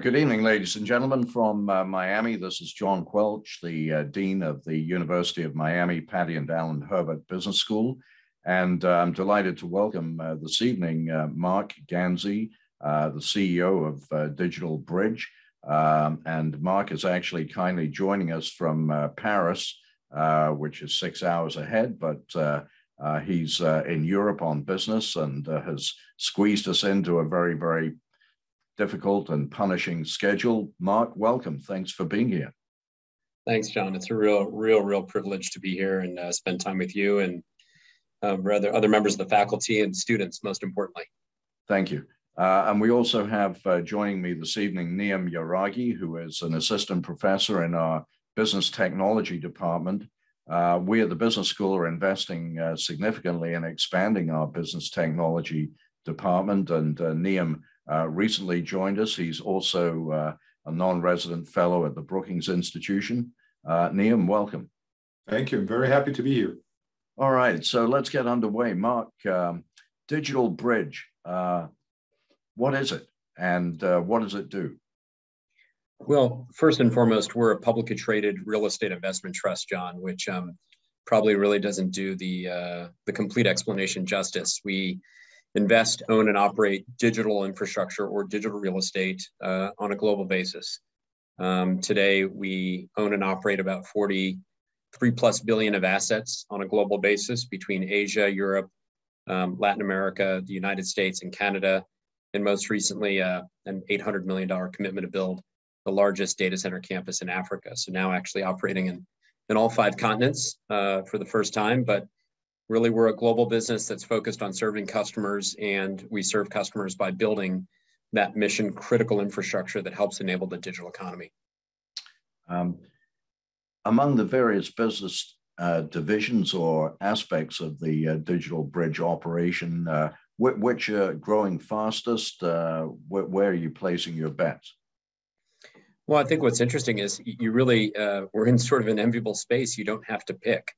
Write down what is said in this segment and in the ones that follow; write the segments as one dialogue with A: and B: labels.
A: Good evening, ladies and gentlemen, from uh, Miami. This is John Quelch, the uh, Dean of the University of Miami Patti and Allan Herbert Business School. And uh, I'm delighted to welcome uh, this evening uh, Marc Ganzi, uh, the CEO of Digital Bridge. Um, and Marc is actually kindly joining us from Paris, which is six hours ahead, but he's in Europe on business and has squeezed us into a very, very difficult and punishing schedule. Marc, welcome. Thanks for being here.
B: Thanks, John. It's a real, real, real privilege to be here and uh, spend time with you and um, rather other members of the faculty and students, most importantly.
A: Thank you. Uh, and we also have uh, joining me this evening Niam Yaraghi, who is an assistant professor in our business technology department. Uh, we at the business school are investing uh, significantly in expanding our business technology department. And uh, Niam uh, recently joined us. He's also uh, a non-resident fellow at the Brookings Institution. Uh, Niam, welcome.
C: Thank you. I'm very happy to be here.
A: All right, so let's get underway. Marc, um, Digital Bridge, uh, what is it and uh, what does it do?
B: Well, first and foremost, we're a publicly traded real estate investment trust, John, which um, probably really doesn't do the uh, the complete explanation justice. We invest, own, and operate digital infrastructure or digital real estate uh, on a global basis. Um, today, we own and operate about 43 plus billion of assets on a global basis between Asia, Europe, um, Latin America, the United States, and Canada, and most recently, uh, an $800 million commitment to build the largest data center campus in Africa. So now actually operating in, in all five continents uh, for the first time, but really we're a global business that's focused on serving customers and we serve customers by building that mission critical infrastructure that helps enable the digital economy. Um,
A: among the various business uh, divisions or aspects of the uh, digital bridge operation, uh, which, which are growing fastest? Uh, where, where, are you placing your bets?
B: Well, I think what's interesting is you really, uh, we're in sort of an enviable space. You don't have to pick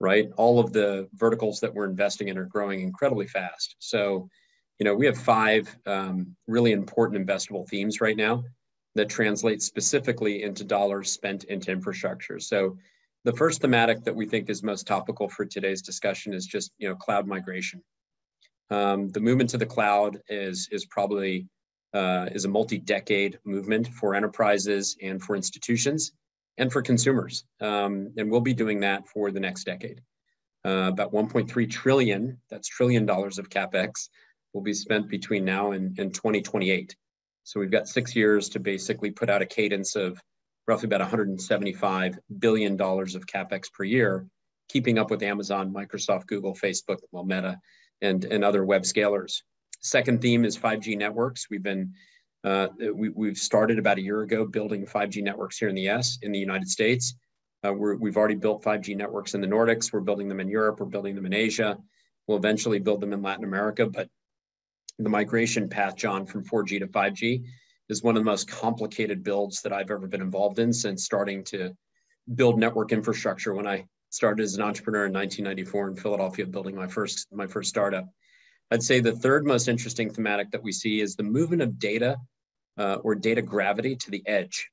B: right? All of the verticals that we're investing in are growing incredibly fast. So, you know, we have five um, really important investable themes right now that translate specifically into dollars spent into infrastructure. So, the first thematic that we think is most topical for today's discussion is just, you know, cloud migration. Um, the movement to the cloud is is probably uh, is a multi-decade movement for enterprises and for institutions and for consumers. Um, and we'll be doing that for the next decade. Uh, about 1.3 trillion, that's trillion dollars of CapEx, will be spent between now and, and 2028. So we've got six years to basically put out a cadence of roughly about 175 billion dollars of capex per year, keeping up with Amazon, Microsoft, Google, Facebook, well, Meta, and, and other web scalers. Second theme is 5G networks. We've been uh, we, have started about a year ago building 5G networks here in the S in the United States. Uh, we have already built 5G networks in the Nordics. We're building them in Europe. We're building them in Asia. We'll eventually build them in Latin America. But the migration path, John, from 4G to 5G is one of the most complicated builds that I've ever been involved in since starting to build network infrastructure when I started as an entrepreneur in 1994 in Philadelphia, building my first my first startup. I'd say the third most interesting thematic that we see is the movement of data uh, or data gravity to the edge.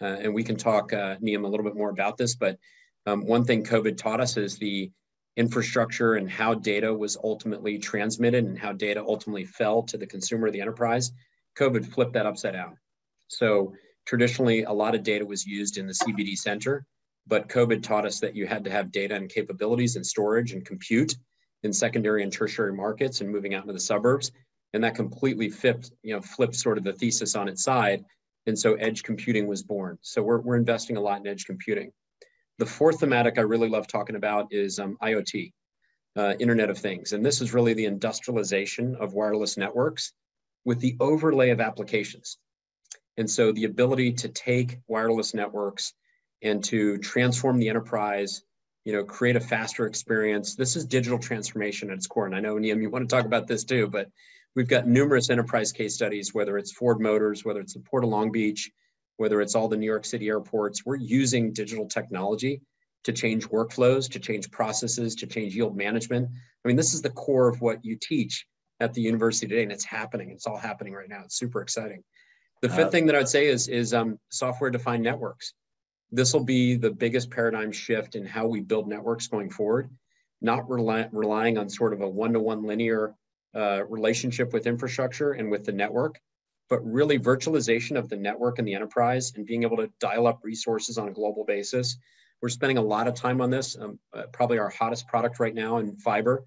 B: Uh, and we can talk, uh, Niam, a little bit more about this, but um, one thing COVID taught us is the infrastructure and how data was ultimately transmitted and how data ultimately fell to the consumer, of the enterprise. COVID flipped that upside down. So traditionally, a lot of data was used in the CBD center, but COVID taught us that you had to have data and capabilities and storage and compute in secondary and tertiary markets and moving out into the suburbs and that completely flipped, you know, flipped sort of the thesis on its side. And so edge computing was born. So we're, we're investing a lot in edge computing. The fourth thematic I really love talking about is um, IoT, uh, Internet of Things. And this is really the industrialization of wireless networks with the overlay of applications. And so the ability to take wireless networks and to transform the enterprise, you know, create a faster experience. This is digital transformation at its core. And I know, Niam, you want to talk about this too, but We've got numerous enterprise case studies, whether it's Ford Motors, whether it's the Port of Long Beach, whether it's all the New York City airports. We're using digital technology to change workflows, to change processes, to change yield management. I mean, this is the core of what you teach at the university today, and it's happening. It's all happening right now. It's super exciting. The fifth uh, thing that I'd say is is um, software defined networks. This will be the biggest paradigm shift in how we build networks going forward. Not rely, relying on sort of a one to one linear uh, relationship with infrastructure and with the network, but really virtualization of the network and the enterprise and being able to dial up resources on a global basis. We're spending a lot of time on this. Um, uh, probably our hottest product right now in fiber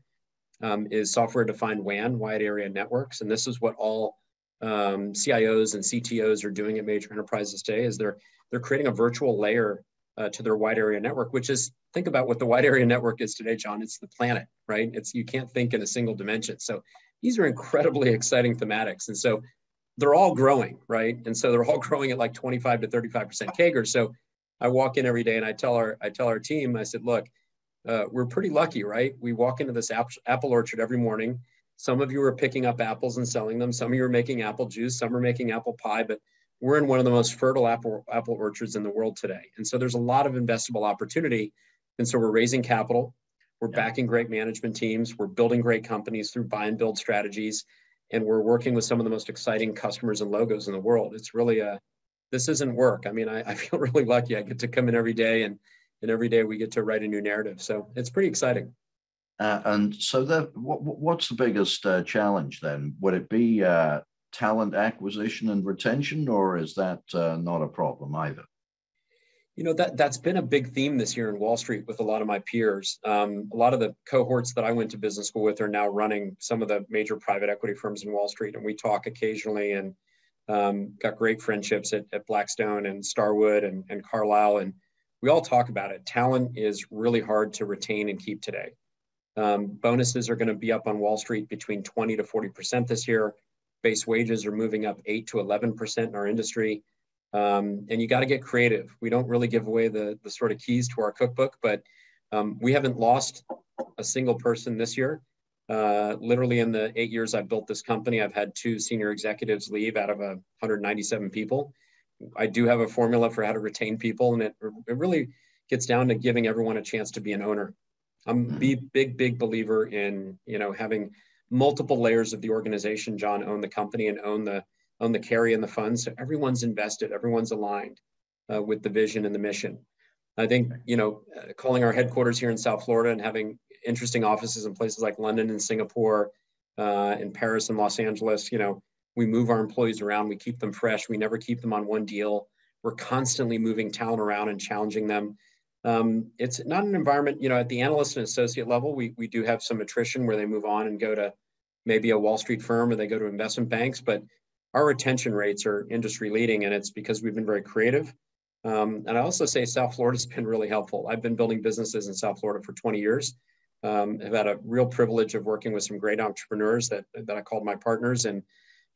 B: um, is software defined WAN, wide area networks. And this is what all um, CIOs and CTOs are doing at major enterprises today is they're, they're creating a virtual layer uh, to their wide area network, which is think about what the wide area network is today, John. It's the planet, right? It's you can't think in a single dimension. So these are incredibly exciting thematics, and so they're all growing, right? And so they're all growing at like 25 to 35 percent CAGR. So I walk in every day and I tell our I tell our team, I said, look, uh, we're pretty lucky, right? We walk into this apple orchard every morning. Some of you are picking up apples and selling them. Some of you are making apple juice. Some are making apple pie, but we're in one of the most fertile apple, apple orchards in the world today. And so there's a lot of investable opportunity. And so we're raising capital. We're yeah. backing great management teams. We're building great companies through buy and build strategies. And we're working with some of the most exciting customers and logos in the world. It's really a, this isn't work. I mean, I, I feel really lucky. I get to come in every day and, and every day we get to write a new narrative. So it's pretty exciting.
A: Uh, and so, the, what, what's the biggest uh, challenge then? Would it be uh, talent acquisition and retention, or is that uh, not a problem either?
B: You know that that's been a big theme this year in Wall Street with a lot of my peers. Um, a lot of the cohorts that I went to business school with are now running some of the major private equity firms in Wall Street, and we talk occasionally and um, got great friendships at, at Blackstone and Starwood and, and Carlyle, and we all talk about it. Talent is really hard to retain and keep today. Um, bonuses are going to be up on Wall Street between 20 to 40 percent this year base wages are moving up 8 to 11% in our industry. Um, and you got to get creative. We don't really give away the, the sort of keys to our cookbook, but um, we haven't lost a single person this year. Uh, literally in the eight years I've built this company, I've had two senior executives leave out of a 197 people. I do have a formula for how to retain people, and it, it really gets down to giving everyone a chance to be an owner. I'm a big, big believer in you know having multiple layers of the organization, John, own the company and own the own the carry and the funds. So everyone's invested, everyone's aligned uh, with the vision and the mission. I think you know, uh, calling our headquarters here in South Florida and having interesting offices in places like London and Singapore, uh, Paris and Los Angeles. You know, we move our employees around, we keep them fresh, we never keep them on one deal. We're constantly moving talent around and challenging them. Um, it's not an environment, you know, at the analyst and associate level, we, we do have some attrition where they move on and go to maybe a Wall Street firm or they go to investment banks, but our retention rates are industry leading and it's because we've been very creative. Um, and I also say South Florida's been really helpful. I've been building businesses in South Florida for 20 years. Um, I've had a real privilege of working with some great entrepreneurs that, that I called my partners and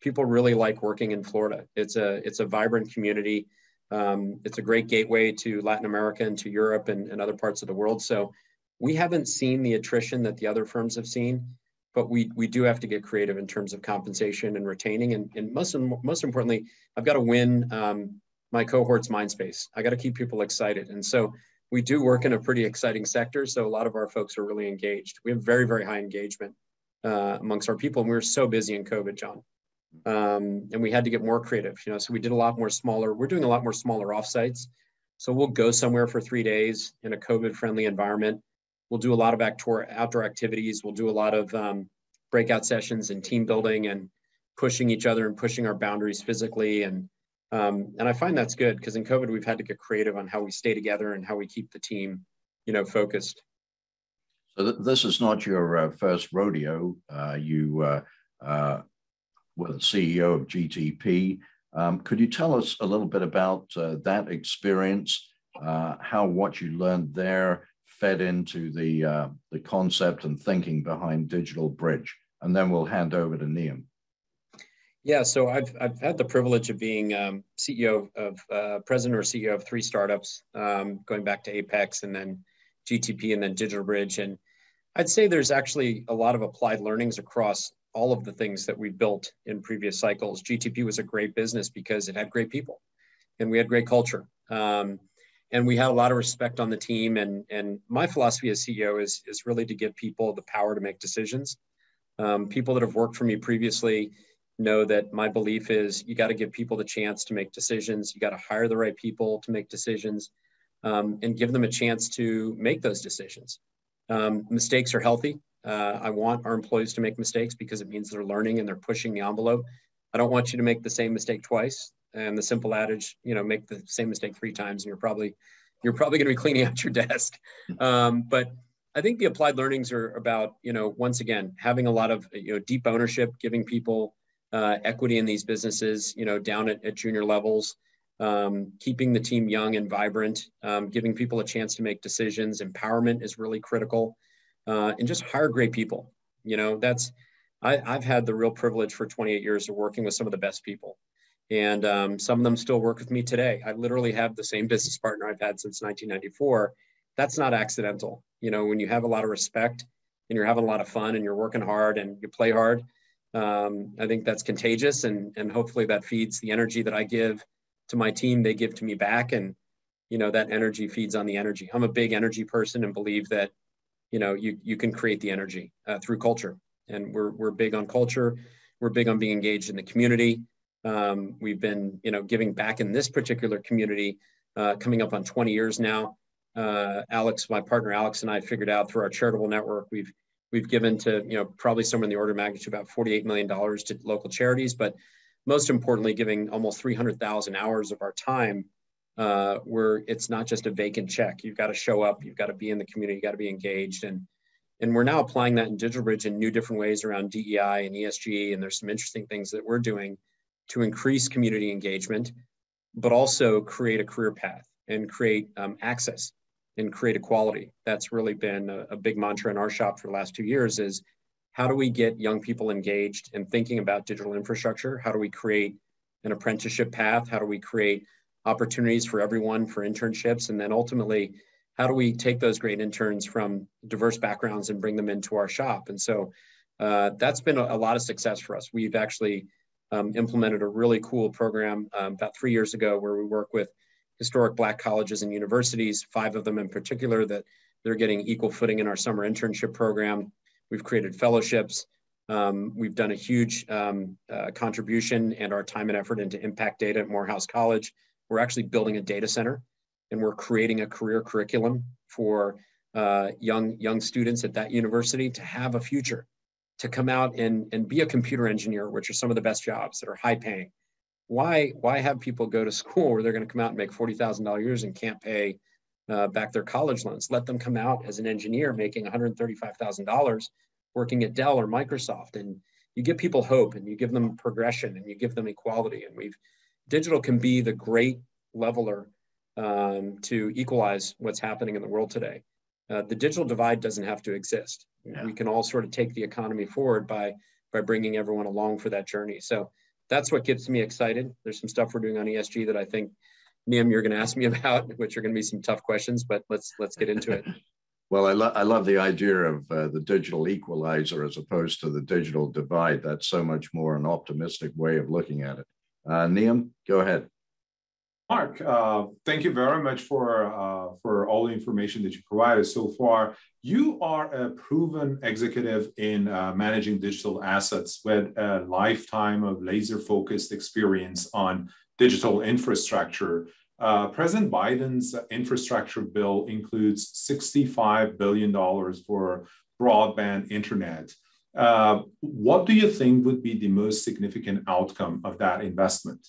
B: people really like working in Florida. It's a, it's a vibrant community. Um, it's a great gateway to Latin America and to Europe and, and other parts of the world. So we haven't seen the attrition that the other firms have seen, but we we do have to get creative in terms of compensation and retaining. And, and most most importantly, I've got to win um, my cohort's mind space. I got to keep people excited. And so we do work in a pretty exciting sector. So a lot of our folks are really engaged. We have very, very high engagement uh, amongst our people. And we were so busy in COVID, John um, and we had to get more creative. You know, so we did a lot more smaller. We're doing a lot more smaller offsites. So we'll go somewhere for three days in a COVID-friendly environment. We'll do a lot of outdoor outdoor activities. We'll do a lot of um, breakout sessions and team building and pushing each other and pushing our boundaries physically. And um, and I find that's good because in COVID we've had to get creative on how we stay together and how we keep the team, you know, focused.
A: So th- this is not your uh, first rodeo. Uh, you uh, uh well, CEO of GTP. Um, could you tell us a little bit about uh, that experience, uh, how what you learned there fed into the uh, the concept and thinking behind Digital Bridge, and then we'll hand over to Niam.
B: Yeah, so I've I've had the privilege of being um, CEO of uh, president or CEO of three startups, um, going back to Apex and then GTP and then Digital Bridge, and I'd say there's actually a lot of applied learnings across all of the things that we built in previous cycles. GTP was a great business because it had great people and we had great culture. Um, and we had a lot of respect on the team. And, and my philosophy as CEO is, is really to give people the power to make decisions. Um, people that have worked for me previously know that my belief is you got to give people the chance to make decisions. You got to hire the right people to make decisions um, and give them a chance to make those decisions. Um, mistakes are healthy. Uh, I want our employees to make mistakes because it means they're learning and they're pushing the envelope. I don't want you to make the same mistake twice. And the simple adage, you know, make the same mistake three times, and you're probably you're probably going to be cleaning out your desk. Um, but I think the applied learnings are about, you know, once again, having a lot of, you know, deep ownership, giving people uh, equity in these businesses, you know, down at, at junior levels, um, keeping the team young and vibrant, um, giving people a chance to make decisions. Empowerment is really critical, uh, and just hire great people. You know, that's I, have had the real privilege for 28 years of working with some of the best people, and um, some of them still work with me today. I literally have the same business partner I've had since 1994. That's not accidental. You know, when you have a lot of respect and you're having a lot of fun and you're working hard and you play hard, um, I think that's contagious, and and hopefully that feeds the energy that I give to my team. They give to me back, and you know that energy feeds on the energy. I'm a big energy person and believe that you know you you can create the energy uh, through culture, and we're we're big on culture. We're big on being engaged in the community. Um, we've been you know giving back in this particular community, uh, coming up on 20 years now. Uh, Alex, my partner Alex, and I figured out through our charitable network, we've We've given to, you know, probably somewhere in the order of magnitude about $48 million to local charities, but most importantly, giving almost 300,000 hours of our time uh, where it's not just a vacant check. You've got to show up, you've got to be in the community, you've got to be engaged. And, and we're now applying that in DigitalBridge in new different ways around DEI and ESG. And there's some interesting things that we're doing to increase community engagement, but also create a career path and create um, access and create equality. That's really been a, a, big mantra in our shop for the last two years is how do we get young people engaged and thinking about digital infrastructure? How do we create an apprenticeship path? How do we create opportunities for everyone for internships? And then ultimately, how do we take those great interns from diverse backgrounds and bring them into our shop? And so uh, that's been a, a, lot of success for us. We've actually um, implemented a really cool program um, about three years ago where we work with historic Black colleges and universities, five of them in particular, that they're getting equal footing in our summer internship program. We've created fellowships. Um, we've done a huge um, uh, contribution and our time and effort into impact data at Morehouse College. We're actually building a data center and we're creating a career curriculum for uh, young, young students at that university to have a future, to come out and, and be a computer engineer, which are some of the best jobs that are high paying why why have people go to school where they're going to come out and make forty thousand dollars years and can't pay uh, back their college loans? Let them come out as an engineer making one hundred thirty five thousand dollars working at Dell or Microsoft, and you give people hope and you give them progression and you give them equality. And we've digital can be the great leveler um, to equalize what's happening in the world today. Uh, the digital divide doesn't have to exist. Yeah. We can all sort of take the economy forward by by bringing everyone along for that journey. So that's what gets me excited. There's some stuff we're doing on ESG that I think, Niam, you're going to ask me about, which are going to be some tough questions, but let's let's get into it.
A: Well, I, lo- I love the idea of uh, the digital equalizer as opposed to the digital divide. That's so much more an optimistic way of looking at it. Uh, Niam, go ahead.
C: Marc, uh, thank you very much for, uh, for all the information that you provided so far. You are a proven executive in uh, managing digital assets with a lifetime of laser focused experience on digital infrastructure. Uh, President Biden's infrastructure bill includes $65 billion for broadband internet. Uh, what do you think would be the most significant outcome of that investment?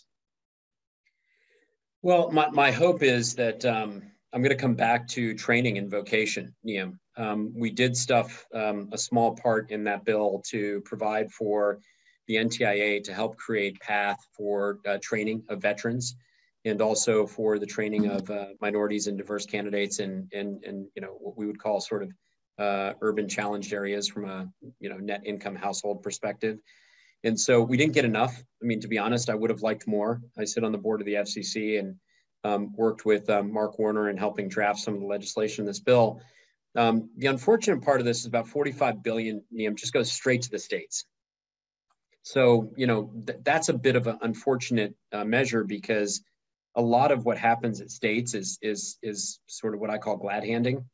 B: Well, my, my hope is that um, I'm going to come back to training and vocation, Niam. Um, we did stuff, um, a small part in that bill to provide for the NTIA to help create path for uh, training of veterans and also for the training of uh, minorities and diverse candidates and, and, and, you know, what we would call sort of uh, urban challenged areas from a, you know, net income household perspective. And so we didn't get enough. I mean, to be honest, I would have liked more. I sit on the board of the FCC and um, worked with um, Mark Warner in helping draft some of the legislation in this bill. Um, the unfortunate part of this is about 45 billion Niam just goes straight to the states. So, you know, th that's a bit of an unfortunate uh, measure because a lot of what happens at states is, is, is sort of what I call glad handing,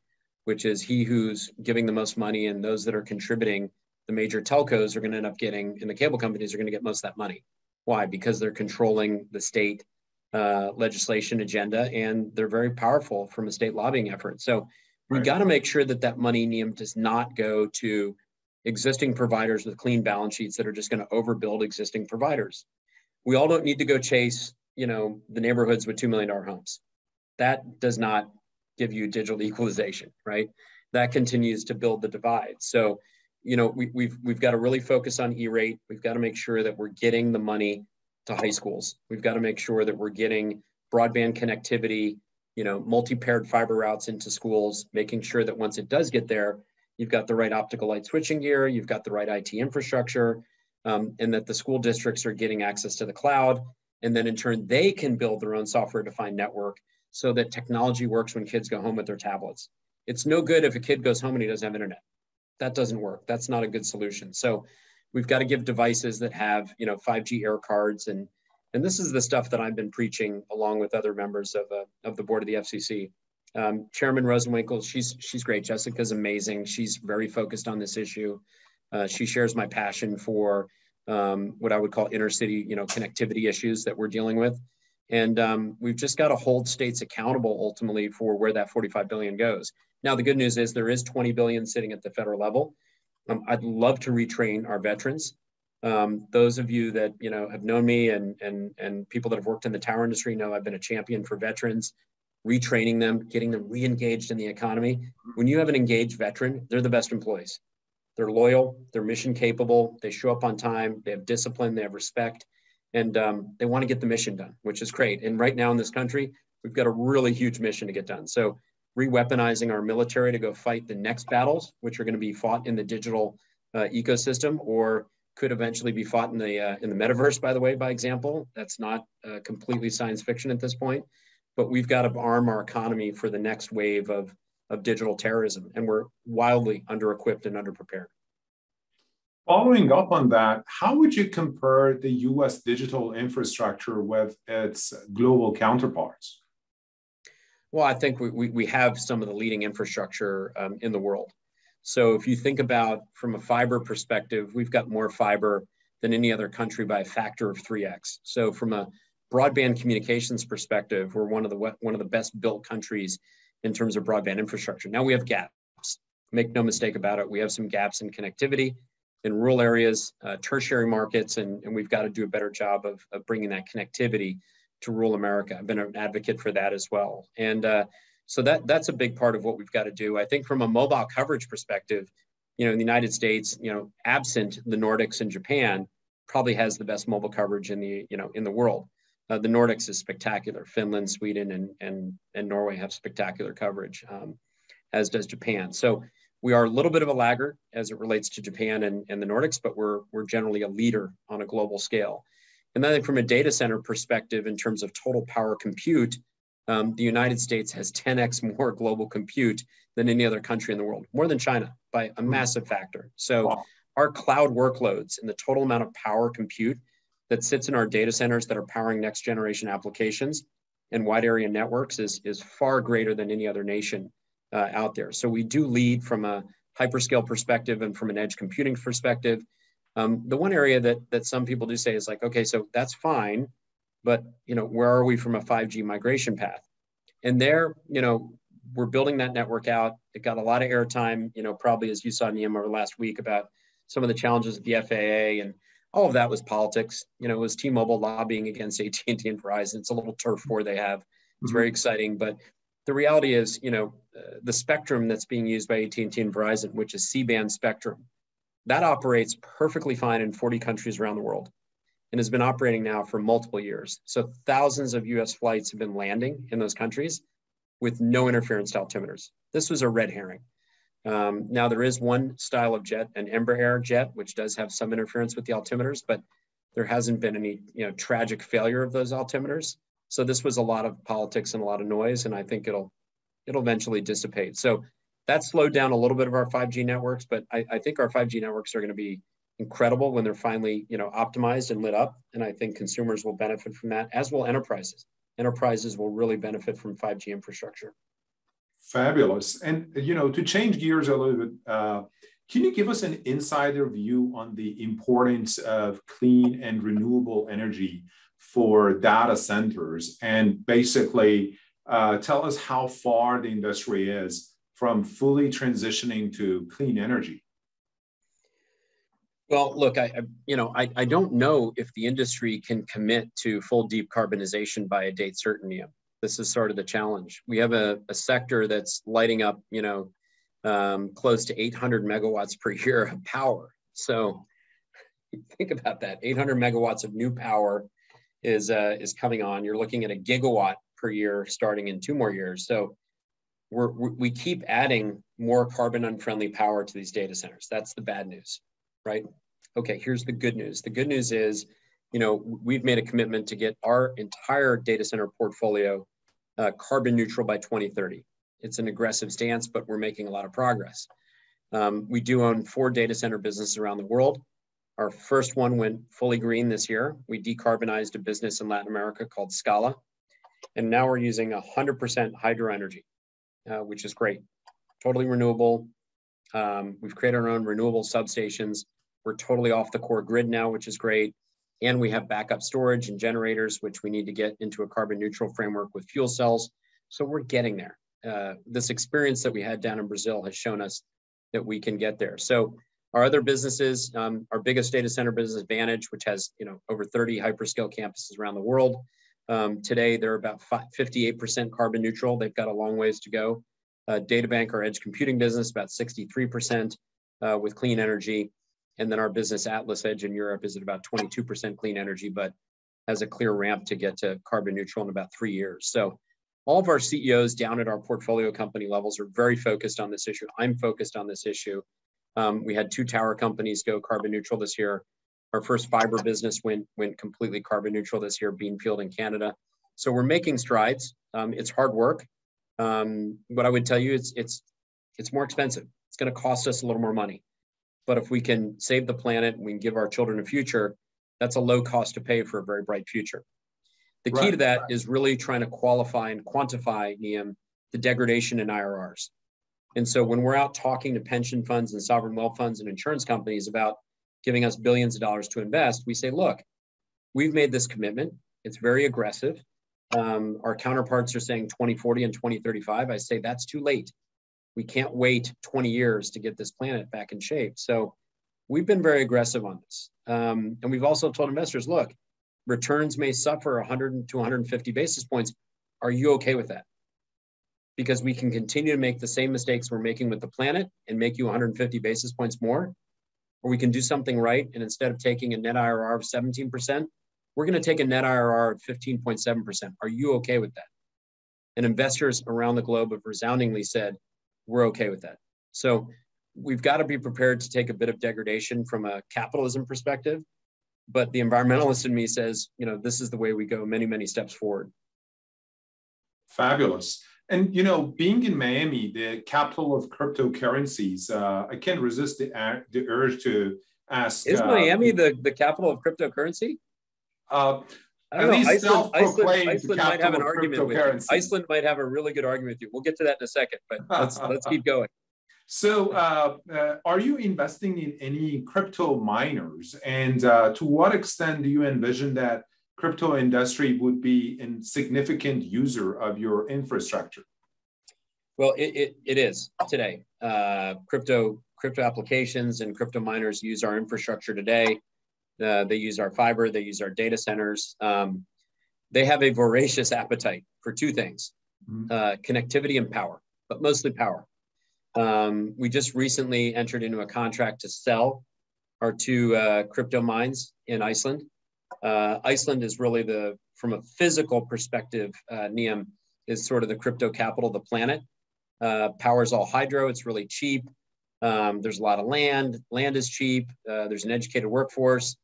B: which is he who's giving the most money and those that are contributing the major telcos are going to end up getting, and the cable companies are going to get most of that money. Why? Because they're controlling the state uh, legislation agenda and they're very powerful from a state lobbying effort. So we right. got to make sure that that money, Niam, does not go to existing providers with clean balance sheets that are just going to overbuild existing providers. We all don't need to go chase, you know, the neighborhoods with $2 million homes. That does not give you digital equalization, right? That continues to build the divide. So, you know, we, we've we've got to really focus on E-rate. We've got to make sure that we're getting the money to high schools. We've got to make sure that we're getting broadband connectivity, you know, multi-paired fiber routes into schools, making sure that once it does get there, you've got the right optical light switching gear, you've got the right IT infrastructure, um, and that the school districts are getting access to the cloud. And then in turn, they can build their own software defined network so that technology works when kids go home with their tablets. It's no good if a kid goes home and he doesn't have internet. That doesn't work. That's not a good solution. So we've got to give devices that have, you know, 5G air cards and and this is the stuff that I've been preaching along with other members of, uh, of the board of the FCC. Um, Chairman Rosenworcel, she's she's great. Jessica's amazing. She's very focused on this issue. Uh, she shares my passion for um, what I would call inner city, you know, connectivity issues that we're dealing with. And um, we've just got to hold states accountable ultimately for where that 45 billion goes. Now, the good news is there is 20 billion sitting at the federal level. Um, I'd love to retrain our veterans. Um, those of you that you know have known me and and and people that have worked in the tower industry know I've been a champion for veterans, retraining them, getting them re-engaged in the economy. When you have an engaged veteran, they're the best employees. They're loyal, they're mission capable, they show up on time, they have discipline, they have respect, and um, they want to get the mission done, which is great. And right now in this country, we've got a really huge mission to get done. So re-weaponizing our military to go fight the next battles, which are going to be fought in the digital uh, ecosystem, or could eventually be fought in the uh, in the metaverse. By the way, by example, that's not uh, completely science fiction at this point. But we've got to arm our economy for the next wave of of digital terrorism, and we're wildly under-equipped and underprepared.
C: Following up on that, how would you compare the US digital infrastructure with its global counterparts?
B: Well, I think we, we, we have some of the leading infrastructure um, in the world. So if you think about from a fiber perspective, we've got more fiber than any other country by a factor of 3x. So from a broadband communications perspective, we're one of the one of the best built countries in terms of broadband infrastructure. Now we have gaps. Make no mistake about it. We have some gaps in connectivity in rural areas, uh, tertiary markets, and, and we've got to do a better job of, of bringing that connectivity to rural America. I've been an advocate for that as well. And uh, so that that's a big part of what we've got to do. I think from a mobile coverage perspective, you know, in the United States, you know, absent the Nordics and Japan, probably has the best mobile coverage in the you know in the world. Uh, the Nordics is spectacular. Finland, Sweden, and and and Norway have spectacular coverage, um, as does Japan. So we are a little bit of a laggard as it relates to Japan and, and the Nordics, but we're we're generally a leader on a global scale. And then from a data center perspective, in terms of total power compute, um, the United States has 10x more global compute than any other country in the world, more than China by a hmm. massive factor. So wow. our cloud workloads and the total amount of power compute that sits in our data centers that are powering next generation applications and wide area networks is, is far greater than any other nation uh, out there. So we do lead from a hyperscale perspective and from an edge computing perspective. Um, the one area that, that some people do say is like, okay, so that's fine, but you know, where are we from a 5G migration path? And there, you know, we're building that network out. It got a lot of airtime, you know, probably as you saw in Niam over last week about some of the challenges of the FAA and all of that was politics. You know, it was T-Mobile lobbying against AT&T and Verizon. It's a little turf war they have. It's mm-hmm. very exciting, but the reality is, you know, uh, the spectrum that's being used by AT&T and Verizon, which is C-band spectrum, that operates perfectly fine in 40 countries around the world and has been operating now for multiple years. So thousands of US flights have been landing in those countries with no interference to altimeters. This was a red herring. Um, now there is one style of jet, an Embraer jet, which does have some interference with the altimeters, but there hasn't been any you know, tragic failure of those altimeters. So this was a lot of politics and a lot of noise, and I think it'll it'll eventually dissipate. So that slowed down a little bit of our 5G networks, but I, I think our 5G networks are going to be incredible when they're finally you know optimized and lit up and i think consumers will benefit from that as will enterprises. Enterprises will really benefit from 5g infrastructure.
C: Fabulous. And you know to change gears a little bit uh, Can you give us an insider view on the importance of clean and renewable energy for data centers and basically uh, tell us how far the industry is from fully transitioning to clean energy?
B: Well, look, I, I you know I, I don't know if the industry can commit to full decarbonization by a date certainty. This is sort of the challenge. We have a, a sector that's lighting up, you know, um, close to 800 megawatts per year of power. So think about that 800 megawatts of new power is, uh, is coming on. You're looking at a gigawatt per year starting in two more years. So we're, we keep adding more carbon unfriendly power to these data centers. That's the bad news, right? Okay, here's the good news. The good news is, you know, we've made a commitment to get our entire data center portfolio uh, carbon neutral by 2030 it's an aggressive stance, but we're making a lot of progress. Um, we do own four data center businesses around the world. Our first one went fully green this year. We decarbonized a business in Latin America called Scala. And now we're using 100% hydro energy, uh, which is great. Totally renewable. Um, we've created our own renewable substations. We're totally off the core grid now, which is great. And we have backup storage and generators, which we need to get into a carbon neutral framework with fuel cells. So we're getting there uh, this experience that we had down in Brazil has shown us that we can get there. So our other businesses, um, our biggest data center business, Vantage, which has you know over 30 hyperscale campuses around the world. Um, today, they're about 58% carbon neutral. They've got a long ways to go. Uh, DataBank, our edge computing business, about 63% uh, with clean energy. And then our business Atlas Edge in Europe is at about 22% clean energy, but has a clear ramp to get to carbon neutral in about three years. So all of our CEOs down at our portfolio company levels are very focused on this issue. I'm focused on this issue. Um, we had two tower companies go carbon neutral this year. Our first fiber business went went completely carbon neutral this year, Beanfield in Canada. So we're making strides. Um, it's hard work. Um, what I would tell you is it's it's more expensive. It's going to cost us a little more money. But if we can save the planet and we can give our children a future, that's a low cost to pay for a very bright future. The key right. to that is really trying to qualify and quantify, Niam, the degradation in IRRs. And so when we're out talking to pension funds and sovereign wealth funds and insurance companies about giving us billions of dollars to invest, we say, look, we've made this commitment. It's very aggressive. Um, our counterparts are saying 2040 and 2035. I say that's too late. We can't wait 20 years to get this planet back in shape. So we've been very aggressive on this. Um, and we've also told investors, look, returns may suffer 100 to 150 basis points. Are you okay with that? Because we can continue to make the same mistakes we're making with the planet and make you 150 basis points more, or we can do something right. And instead of taking a net IRR of 17%, we're going to take a net IRR of 15.7%. Are you okay with that? And investors around the globe have resoundingly said, we're okay with that. So we've got to be prepared to take a bit of degradation from a capitalism perspective but the environmentalist in me says, you know, this is the way we go many, many steps forward.
C: Fabulous. And you know, being in Miami, the capital of cryptocurrencies, uh, I can't resist the, uh, the urge to ask.
B: Is uh, Miami the, the capital of cryptocurrency?
C: Uh, at least
B: Iceland, Iceland, Iceland might have an argument with you. Iceland might have a really good argument with you. We'll get to that in a second, but let's let's keep going.
C: So, uh, uh, are you investing in any crypto miners? And uh, to what extent do you envision that crypto industry would be a significant user of your infrastructure?
B: Well, it, it, it is today. Uh, crypto crypto applications and crypto miners use our infrastructure today. Uh, they use our fiber. They use our data centers. Um, they have a voracious appetite for two things: mm-hmm. Uh, connectivity and power, but mostly power. Um, we just recently entered into a contract to sell our two uh, crypto mines in Iceland. Uh, Iceland is really the, from a physical perspective, uh, is sort of the crypto capital of the planet. Uh, powers all hydro, it's really cheap. Um, there's a lot of land, land is cheap. Uh, there's an educated workforce.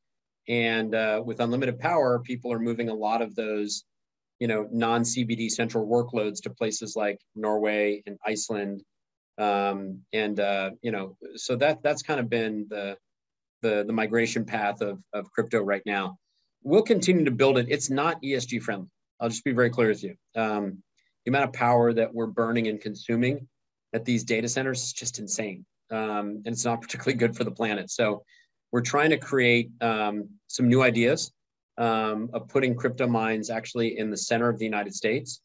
B: And uh, with unlimited power, people are moving a lot of those, you know, non-CBD central workloads to places like Norway and Iceland um, and uh, you know, so that that's kind of been the the, the migration path of, of crypto right now. We'll continue to build it. It's not ESG friendly. I'll just be very clear with you. Um, the amount of power that we're burning and consuming at these data centers is just insane. um, and it's not particularly good for the planet. So we're trying to create um, some new ideas um, of putting crypto mines actually in the center of the United States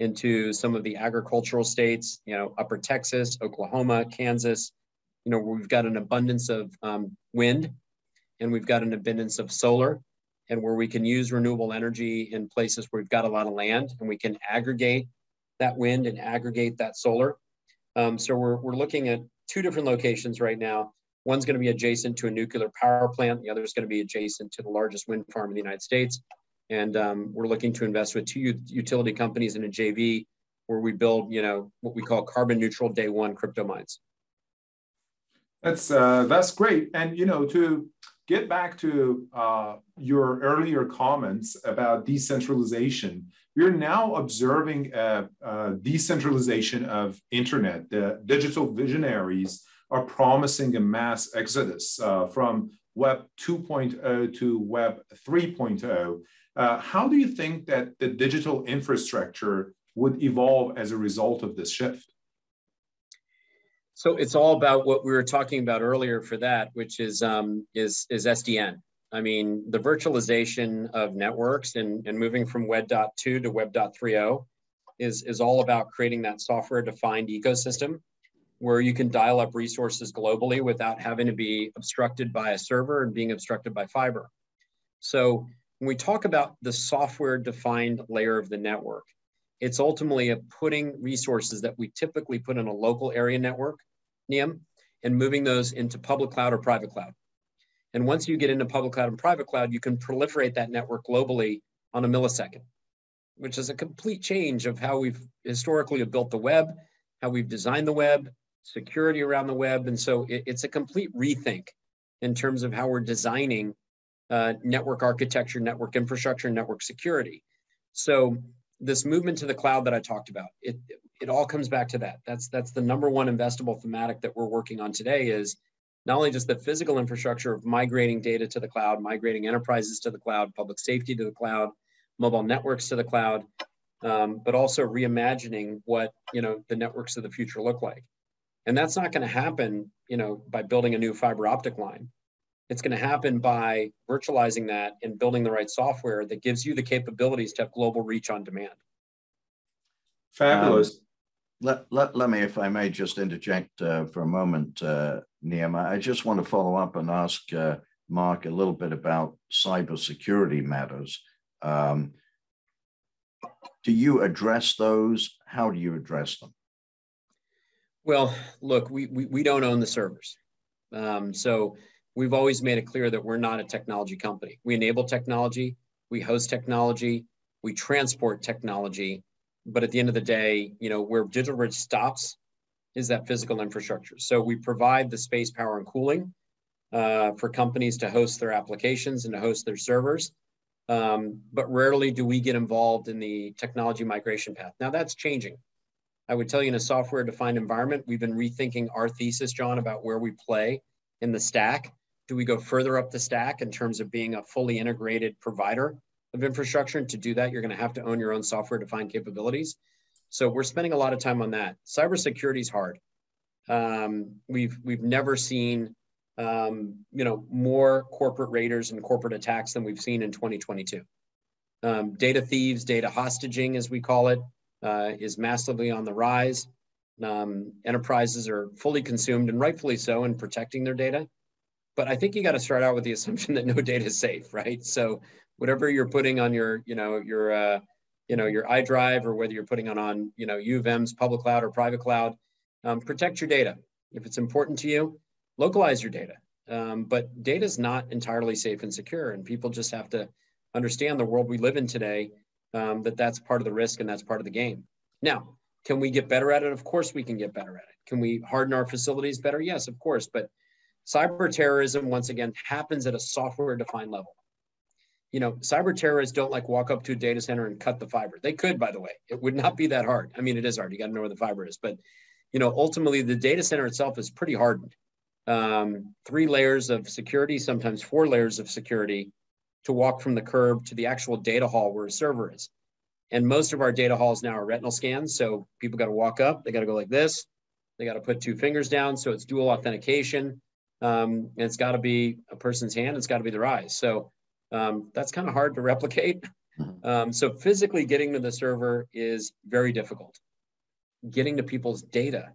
B: into some of the agricultural states, you know, upper Texas, Oklahoma, Kansas, you know, we've got an abundance of um, wind and we've got an abundance of solar and where we can use renewable energy in places where we've got a lot of land and we can aggregate that wind and aggregate that solar. Um, so we're, we're looking at two different locations right now. One's going to be adjacent to a nuclear power plant. The other is going to be adjacent to the largest wind farm in the United States. And um, we're looking to invest with two utility companies in a JV where we build, you know, what we call carbon neutral day one crypto mines.
C: That's uh, that's great. And you know, to get back to uh, your earlier comments about decentralization, we're now observing a, a decentralization of internet. The digital visionaries are promising a mass exodus uh, from Web 2.0 to Web 3.0. Uh, how do you think that the digital infrastructure would evolve as a result of this shift?
B: So it's all about what we were talking about earlier for that, which is um, is is SDN. I mean, the virtualization of networks and, and moving from Web.2 to Web.3.0 is, is all about creating that software defined ecosystem where you can dial up resources globally without having to be obstructed by a server and being obstructed by fiber. So when we talk about the software defined layer of the network, it's ultimately a putting resources that we typically put in a local area network, NIAM, and moving those into public cloud or private cloud. And once you get into public cloud and private cloud, you can proliferate that network globally on a millisecond, which is a complete change of how we've historically built the web, how we've designed the web, security around the web. And so it, it's a complete rethink in terms of how we're designing uh, network architecture, network infrastructure, network security. So this movement to the cloud that I talked about, it, it all comes back to that. That's, that's the number one investable thematic that we're working on today is not only just the physical infrastructure of migrating data to the cloud, migrating enterprises to the cloud, public safety to the cloud, mobile networks to the cloud, um, but also reimagining what you know the networks of the future look like. And that's not going to happen, you know, by building a new fiber optic line. It's going to happen by virtualizing that and building the right software that gives you the capabilities to have global reach on demand.
C: Fabulous. Um,
A: let, let, let me, if I may, just interject uh, for a moment, uh, Niam. I just want to follow up and ask uh, Marc a little bit about cybersecurity matters. Um, do you address those? How do you address them?
B: Well, look, we, we, we don't own the servers. Um, so we've always made it clear that we're not a technology company. We enable technology, we host technology, we transport technology, but at the end of the day, you know, where DigitalBridge stops is that physical infrastructure. So we provide the space, power, and cooling uh, for companies to host their applications and to host their servers. Um, but rarely do we get involved in the technology migration path. Now that's changing. I would tell you in a software defined environment, we've been rethinking our thesis, John, about where we play in the stack. Do we go further up the stack in terms of being a fully integrated provider of infrastructure. And to do that, you're going to have to own your own software defined capabilities. So we're spending a lot of time on that. Cybersecurity is hard. Um, we've we've never seen um, you know more corporate raiders and corporate attacks than we've seen in 2022. Um, data thieves, data hostaging, as we call it, uh, is massively on the rise. Um, enterprises are fully consumed and rightfully so in protecting their data. But I think you got to start out with the assumption that no data is safe, right? So whatever you're putting on your, you know, your, uh, you know, your iDrive or whether you're putting on on, you know, U of M's public cloud or private cloud, um, protect your data. If it's important to you, localize your data. Um, but data is not entirely safe and secure, and people just have to understand the world we live in today. Um, that that's part of the risk and that's part of the game. Now, can we get better at it? Of course, we can get better at it. Can we harden our facilities better? Yes, of course. But cyber terrorism, once again, happens at a software defined level you know, cyber terrorists don't like walk up to a data center and cut the fiber. They could, by the way. It would not be that hard. I mean, it is hard. You got to know where the fiber is. But, you know, ultimately the data center itself is pretty hardened. Um, three layers of security, sometimes four layers of security to walk from the curb to the actual data hall where a server is. And most of our data halls now are retinal scans. So people got to walk up, they got to go like this, They got to put two fingers down, so it's dual authentication. Um, and it's got to be a person's hand. It's got to be their eyes. So um, that's kind of hard to replicate. Mm-hmm. Um, so physically getting to the server is very difficult. Getting to people's data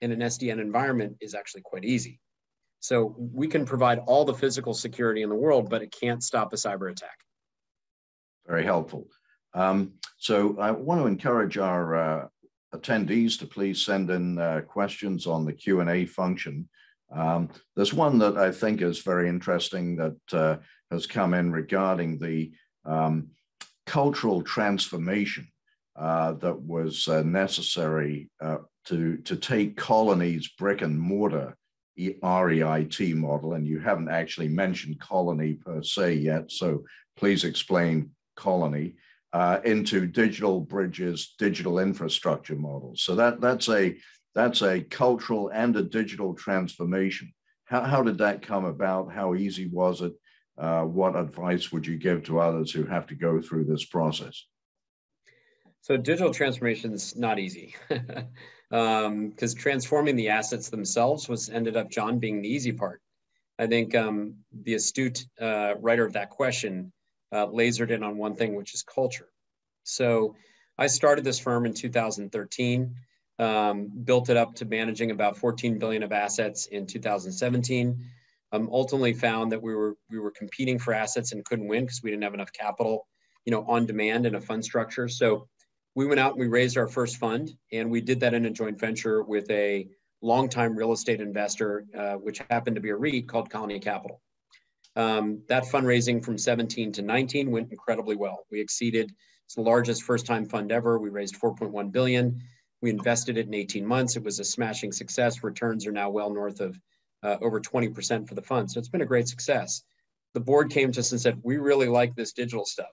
B: in an SDN environment is actually quite easy. So we can provide all the physical security in the world, but it can't stop a cyber attack.
A: Very helpful. Um, so I want to encourage our uh, attendees to please send in uh, questions on the Q&A function. Um, there's one that I think is very interesting that uh, has come in regarding the um, cultural transformation uh, that was uh, necessary uh, to, to take Colony's brick and mortar REIT model, and you haven't actually mentioned Colony per se yet, so please explain Colony, uh, into DigitalBridge's, digital infrastructure models. So that, that's, a, that's a cultural and a digital transformation. How, how did that come about? How easy was it? Uh, what advice would you give to others who have to go through this process?
B: So digital transformation is not easy. because um, transforming the assets themselves was ended up John being the easy part. I think um, the astute uh, writer of that question uh, lasered in on one thing, which is culture. So I started this firm in 2013, um, built it up to managing about 14 billion of assets in 2017. Um, ultimately found that we were we were competing for assets and couldn't win because we didn't have enough capital, you know, on demand in a fund structure. So we went out and we raised our first fund, and we did that in a joint venture with a longtime real estate investor, uh, which happened to be a REIT called Colony Capital. Um, that fundraising from 17 to 19 went incredibly well. We exceeded it's the largest first-time fund ever. We raised 4.1 billion. We invested it in 18 months. It was a smashing success. Returns are now well north of uh, over 20% for the fund. So it's been a great success. The board came to us and said, "We really like this digital stuff.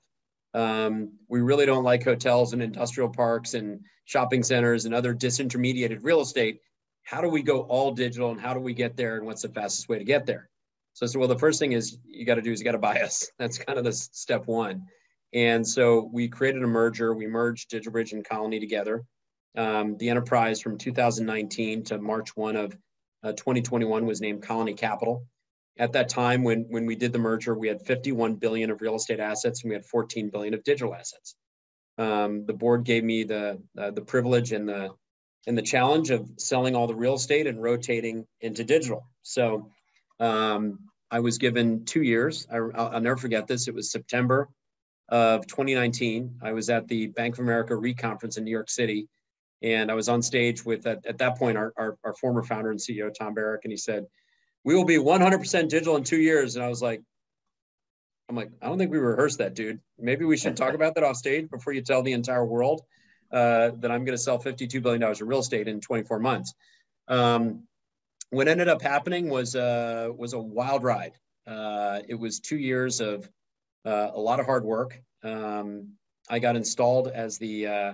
B: Um, we really don't like hotels and industrial parks and shopping centers and other disintermediated real estate. How do we go all digital and how do we get there and what's the fastest way to get there? So I said, well, the first thing is you got to do is you got to buy us. That's kind of the step one. And so we created a merger. We merged DigitalBridge and Colony together. Um, the enterprise from 2019 to March 1 of uh, 2021 was named Colony Capital. At that time when when we did the merger we had 51 billion of real estate assets and we had 14 billion of digital assets. Um, the board gave me the uh, the privilege and the and the challenge of selling all the real estate and rotating into digital. So um, i was given two years. I, will never forget this. It was september of 2019 i was at the bank of america REIT conference in new york city and i was on stage with at, at that point our, our, our former founder and ceo tom Barrack, and he said we will be 100% digital in two years. And I was like, I'm like, I don't think we rehearsed that, dude. Maybe we should talk about that off stage before you tell the entire world uh, that I'm going to sell $52 billion of real estate in 24 months. Um, what ended up happening was uh, was a wild ride. Uh, it was two years of uh, a lot of hard work. Um, I got installed as the uh,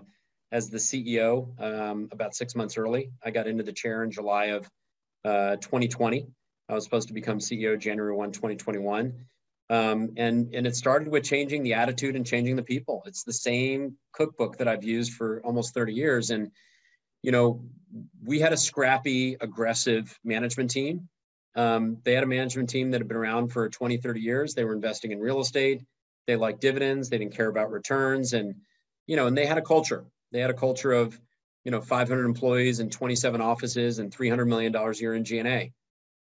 B: as the CEO um, about six months early. I got into the chair in July of 2020. Uh, I was supposed to become CEO January 1, 2021. Um, and, and it started with changing the attitude and changing the people. It's the same cookbook that I've used for almost 30 years. And, you know, we had a scrappy, aggressive management team. Um, they had a management team that had been around for 20, 30 years. They were investing in real estate. They liked dividends. They didn't care about returns. And, you know, and they had a culture. They had a culture of, you know, 500 employees and 27 offices and $300 million a year in G&A.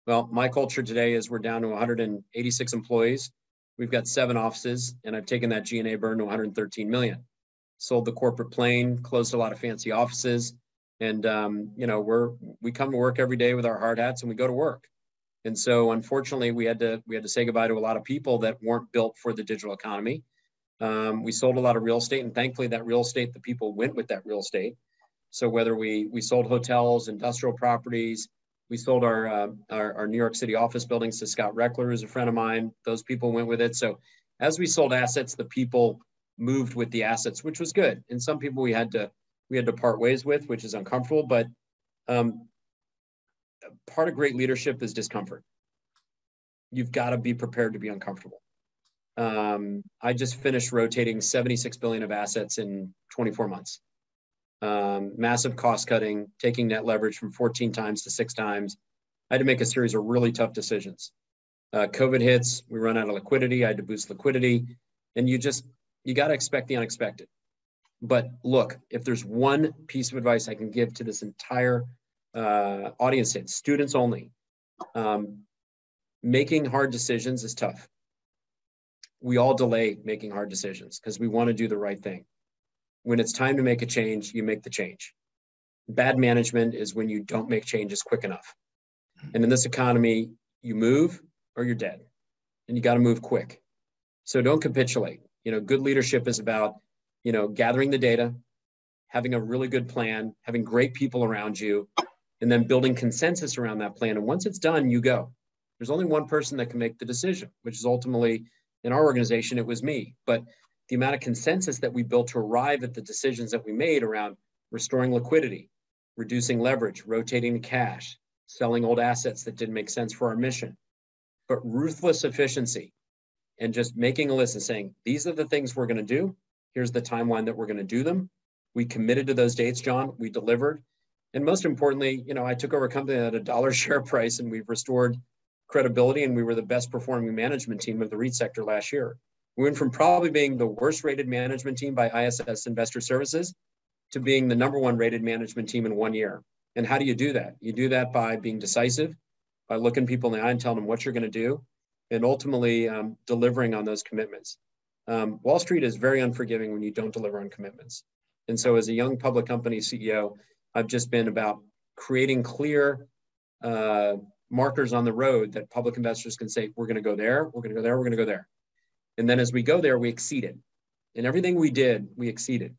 B: Well, my culture today is we're down to 186 employees. We've got seven offices, and I've taken that G&A burn to 113 million. Sold the corporate plane, closed a lot of fancy offices, and um, you know we're we come to work every day with our hard hats, and we go to work. And so, unfortunately, we had to we had to say goodbye to a lot of people that weren't built for the digital economy. Um, we sold a lot of real estate, and thankfully, that real estate, the people went with that real estate. So whether we we sold hotels, industrial properties, we sold our, uh, our, our New York City office buildings to Scott Rechler, who's a friend of mine. Those people went with it. So as we sold assets, the people moved with the assets, which was good. And some people we had to we had to part ways with, which is uncomfortable. But um, part of great leadership is discomfort. You've got to be prepared to be uncomfortable. Um, I just finished rotating 76 billion of assets in 24 months. um, massive cost cutting, taking net leverage from 14 times to six times. I had to make a series of really tough decisions. Uh, COVID hits, we run out of liquidity. I had to boost liquidity, and you just you got to expect the unexpected. But look, if there's one piece of advice I can give to this entire uh, audience, students only. Um, making hard decisions is tough. We all delay making hard decisions because we want to do the right thing. When it's time to make a change, you make the change. Bad management is when you don't make changes quick enough. And in this economy, you move or you're dead. And you got to move quick. So don't capitulate. You know, good leadership is about you know, gathering the data, having a really good plan, having great people around you, and then building consensus around that plan. And once it's done, you go. There's only one person that can make the decision, which is ultimately in our organization, it was me. But the amount of consensus that we built to arrive at the decisions that we made around restoring liquidity, reducing leverage, rotating the cash, selling old assets that didn't make sense for our mission, but ruthless efficiency and just making a list and saying, these are the things we're going to do. Here's the timeline that we're going to do them. We committed to those dates, John. We delivered. And most importantly, you know, I took over a company at a dollar share price and we've restored credibility and we were the best performing management team of the REIT sector last year. We went from probably being the worst rated management team by ISS Investor Services to being the number one rated management team in one year. And how do you do that? You do that by being decisive, by looking people in the eye and telling them what you're going to do, and ultimately um, delivering on those commitments. Um, Wall Street is very unforgiving when you don't deliver on commitments. And so, as a young public company CEO, I've just been about creating clear uh, markers on the road that public investors can say, we're going to go there, we're going to go there, we're going to go there. And then as we go there, we exceeded. And everything we did, we exceeded,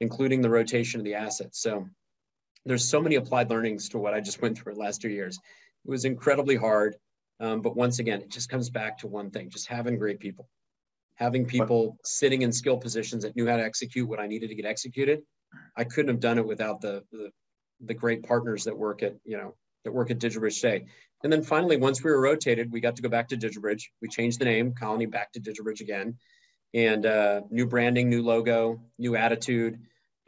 B: including the rotation of the assets. So there's so many applied learnings to what I just went through the last two years. It was incredibly hard. Um, but once again, it just comes back to one thing, just having great people having people sitting in skill positions that knew how to execute what I needed to get executed. I couldn't have done it without the, the, the great partners that work at, you know, that work at DigitalBridge today. And then finally, once we were rotated, we got to go back to DigitalBridge. We changed the name, Colony back to DigitalBridge again. And uh, new branding, new logo, new attitude.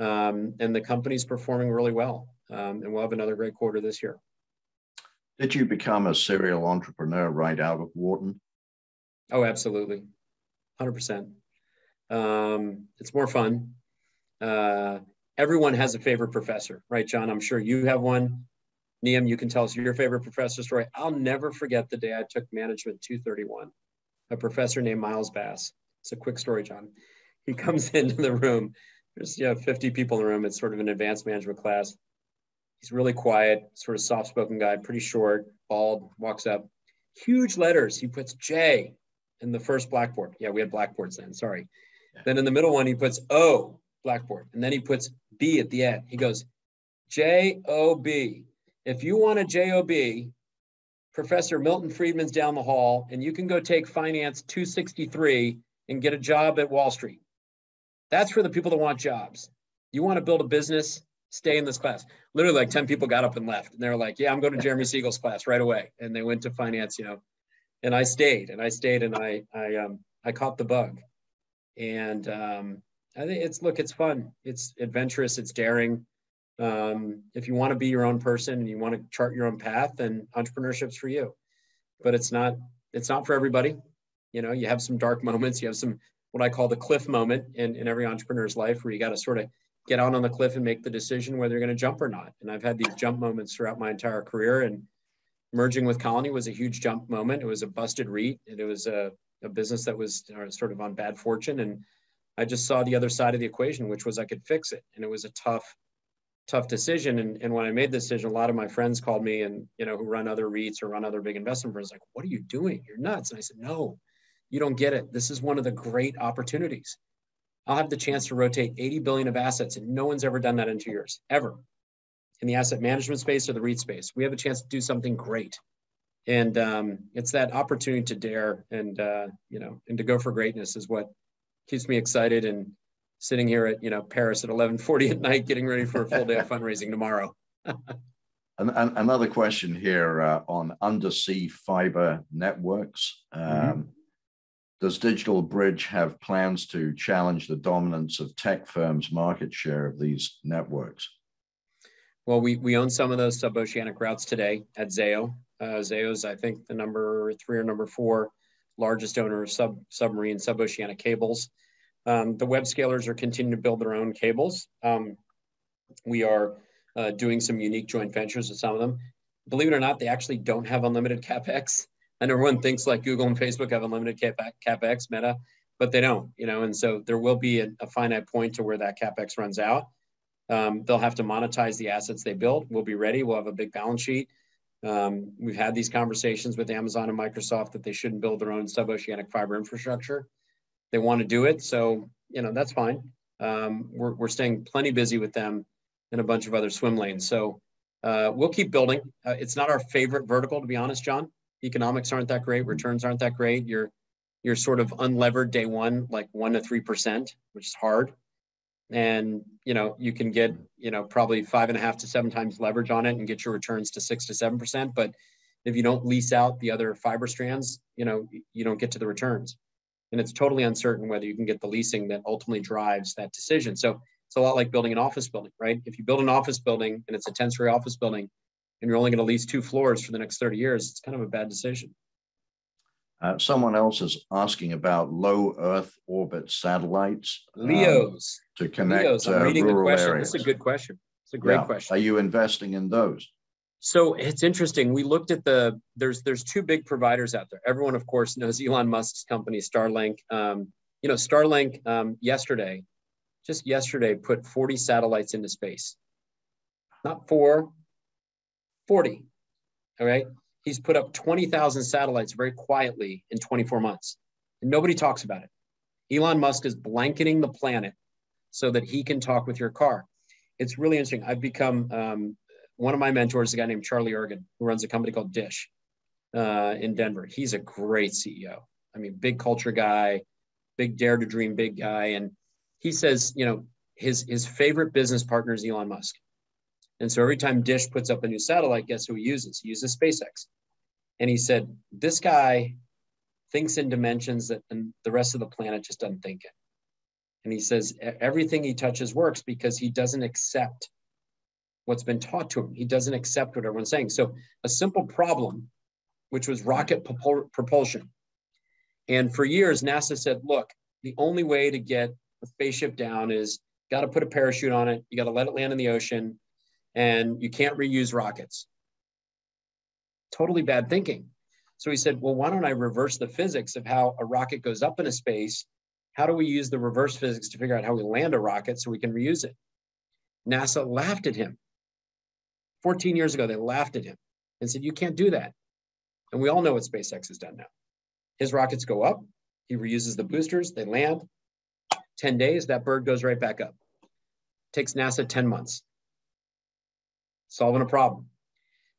B: Um, and the company's performing really well. Um, and we'll have another great quarter this year.
A: Did you become a serial entrepreneur right out of Wharton?
B: Oh, absolutely. 100%. Um, it's more fun. Uh, everyone has a favorite professor, right, John? I'm sure you have one. Niam, you can tell us your favorite professor story. I'll never forget the day I took management 231, a professor named Miles Bass. It's a quick story, John. He comes into the room. There's you know, 50 people in the room. It's sort of an advanced management class. He's really quiet, sort of soft spoken guy, pretty short, bald, walks up. Huge letters. He puts J in the first blackboard. Yeah, we had blackboards then. Sorry. Yeah. Then in the middle one, he puts O blackboard, and then he puts B at the end. He goes J O B. If you want a JOB, Professor Milton Friedman's down the hall, and you can go take Finance 263 and get a job at Wall Street. That's for the people that want jobs. You want to build a business, stay in this class. Literally, like 10 people got up and left. And they're like, Yeah, I'm going to Jeremy Siegel's class right away. And they went to finance, you know, and I stayed and I stayed and I I um I caught the bug, and um, I think it's look it's fun it's adventurous it's daring. Um, if you want to be your own person and you want to chart your own path, then entrepreneurship's for you. But it's not it's not for everybody. You know, you have some dark moments. You have some what I call the cliff moment in, in every entrepreneur's life where you got to sort of get out on the cliff and make the decision whether you're going to jump or not. And I've had these jump moments throughout my entire career. And merging with Colony was a huge jump moment. It was a busted REIT, and it was a, a business that was uh, sort of on bad fortune. And I just saw the other side of the equation, which was I could fix it. And it was a tough, tough decision. And, and when I made the decision, a lot of my friends called me and, you know, who run other REITs or run other big investment firms, like, what are you doing? You're nuts. And I said, no, you don't get it. This is one of the great opportunities. I'll have the chance to rotate 80 billion of assets, and no one's ever done that in two years, ever in the asset management space or the REIT space. We have a chance to do something great. And um, it's that opportunity to dare and, uh, you know, and to go for greatness is what keeps me excited and sitting here at, you know, Paris at 1140 at night, getting ready for a full day of fundraising tomorrow.
A: and, and, another question here uh, on undersea fiber networks. Um, mm-hmm. does Digital Bridge have plans to challenge the dominance of tech firms' market share of these networks?
B: Well, we, we own some of those suboceanic routes today at Zayo. Uh, Zayo's, I think, the number three or number four largest owner of sub, submarine suboceanic cables. Um, the web scalers are continuing to build their own cables. Um, we are uh, doing some unique joint ventures with some of them. Believe it or not, they actually don't have unlimited capex and everyone thinks like Google and Facebook have unlimited capex, Meta, but they don't, you know. And so there will be a, a finite point to where that capex runs out. Um, they'll have to monetize the assets they built. We'll be ready. We'll have a big balance sheet. Um, we've had these conversations with Amazon and Microsoft that they shouldn't build their own suboceanic fiber infrastructure. They want to do it, so you know that's fine. Um, we're we're staying plenty busy with them and a bunch of other swim lanes. So uh, we'll keep building. Uh, it's not our favorite vertical, to be honest, John economics aren't that great, returns aren't that great. You're you're sort of unlevered day one, like one to three percent, which is hard. And you know, you can get, you know, probably five and a half to seven times leverage on it and get your returns to six to seven percent. But if you don't lease out the other fiber strands, you know, you don't get to the returns. And it's totally uncertain whether you can get the leasing that ultimately drives that decision. So it's a lot like building an office building, right? If you build an office building and it's a 10 story office building, and you're only going to lease two floors for the next 30 years, it's kind of a bad decision.
A: Uh, someone else is asking about low Earth orbit satellites.
B: Um, LEOs.
A: Um, to connect Leos. I'm uh, reading the
B: question.
A: Areas.
B: That's a good question. It's a great yeah. question.
A: Are you investing in those?
B: So it's interesting. We looked at the there's there's two big providers out there. Everyone, of course, knows Elon Musk's company Starlink. Um, you know, Starlink um, yesterday, just yesterday, put 40 satellites into space. Not four, 40. All right. He's put up 20,000 satellites very quietly in 24 months. And nobody talks about it. Elon Musk is blanketing the planet so that he can talk with your car. It's really interesting. I've become um, one of my mentors, a guy named Charlie Ergen, who runs a company called Dish uh, in Denver. He's a great CEO. I mean, big culture guy, big dare to dream big guy. And he says, you know, his, his favorite business partner is Elon Musk. And so every time Dish puts up a new satellite, guess who he uses? He uses SpaceX. And he said, this guy thinks in dimensions that the rest of the planet just doesn't think it. And he says everything he touches works because he doesn't accept what's been taught to him. He doesn't accept what everyone's saying. So a simple problem, which was rocket propul- propulsion. And for years, NASA said, look, the only way to get a spaceship down is got to put a parachute on it. You got to let it land in the ocean and you can't reuse rockets. Totally bad thinking. So he said, well, why don't I reverse the physics of how a rocket goes up into space? How do we use the reverse physics to figure out how we land a rocket so we can reuse it? NASA laughed at him. 14 years ago, they laughed at him and said, you can't do that. And we all know what SpaceX has done now. His rockets go up, he reuses the boosters, they land. 10 days, that bird goes right back up. Takes NASA 10 months solving a problem.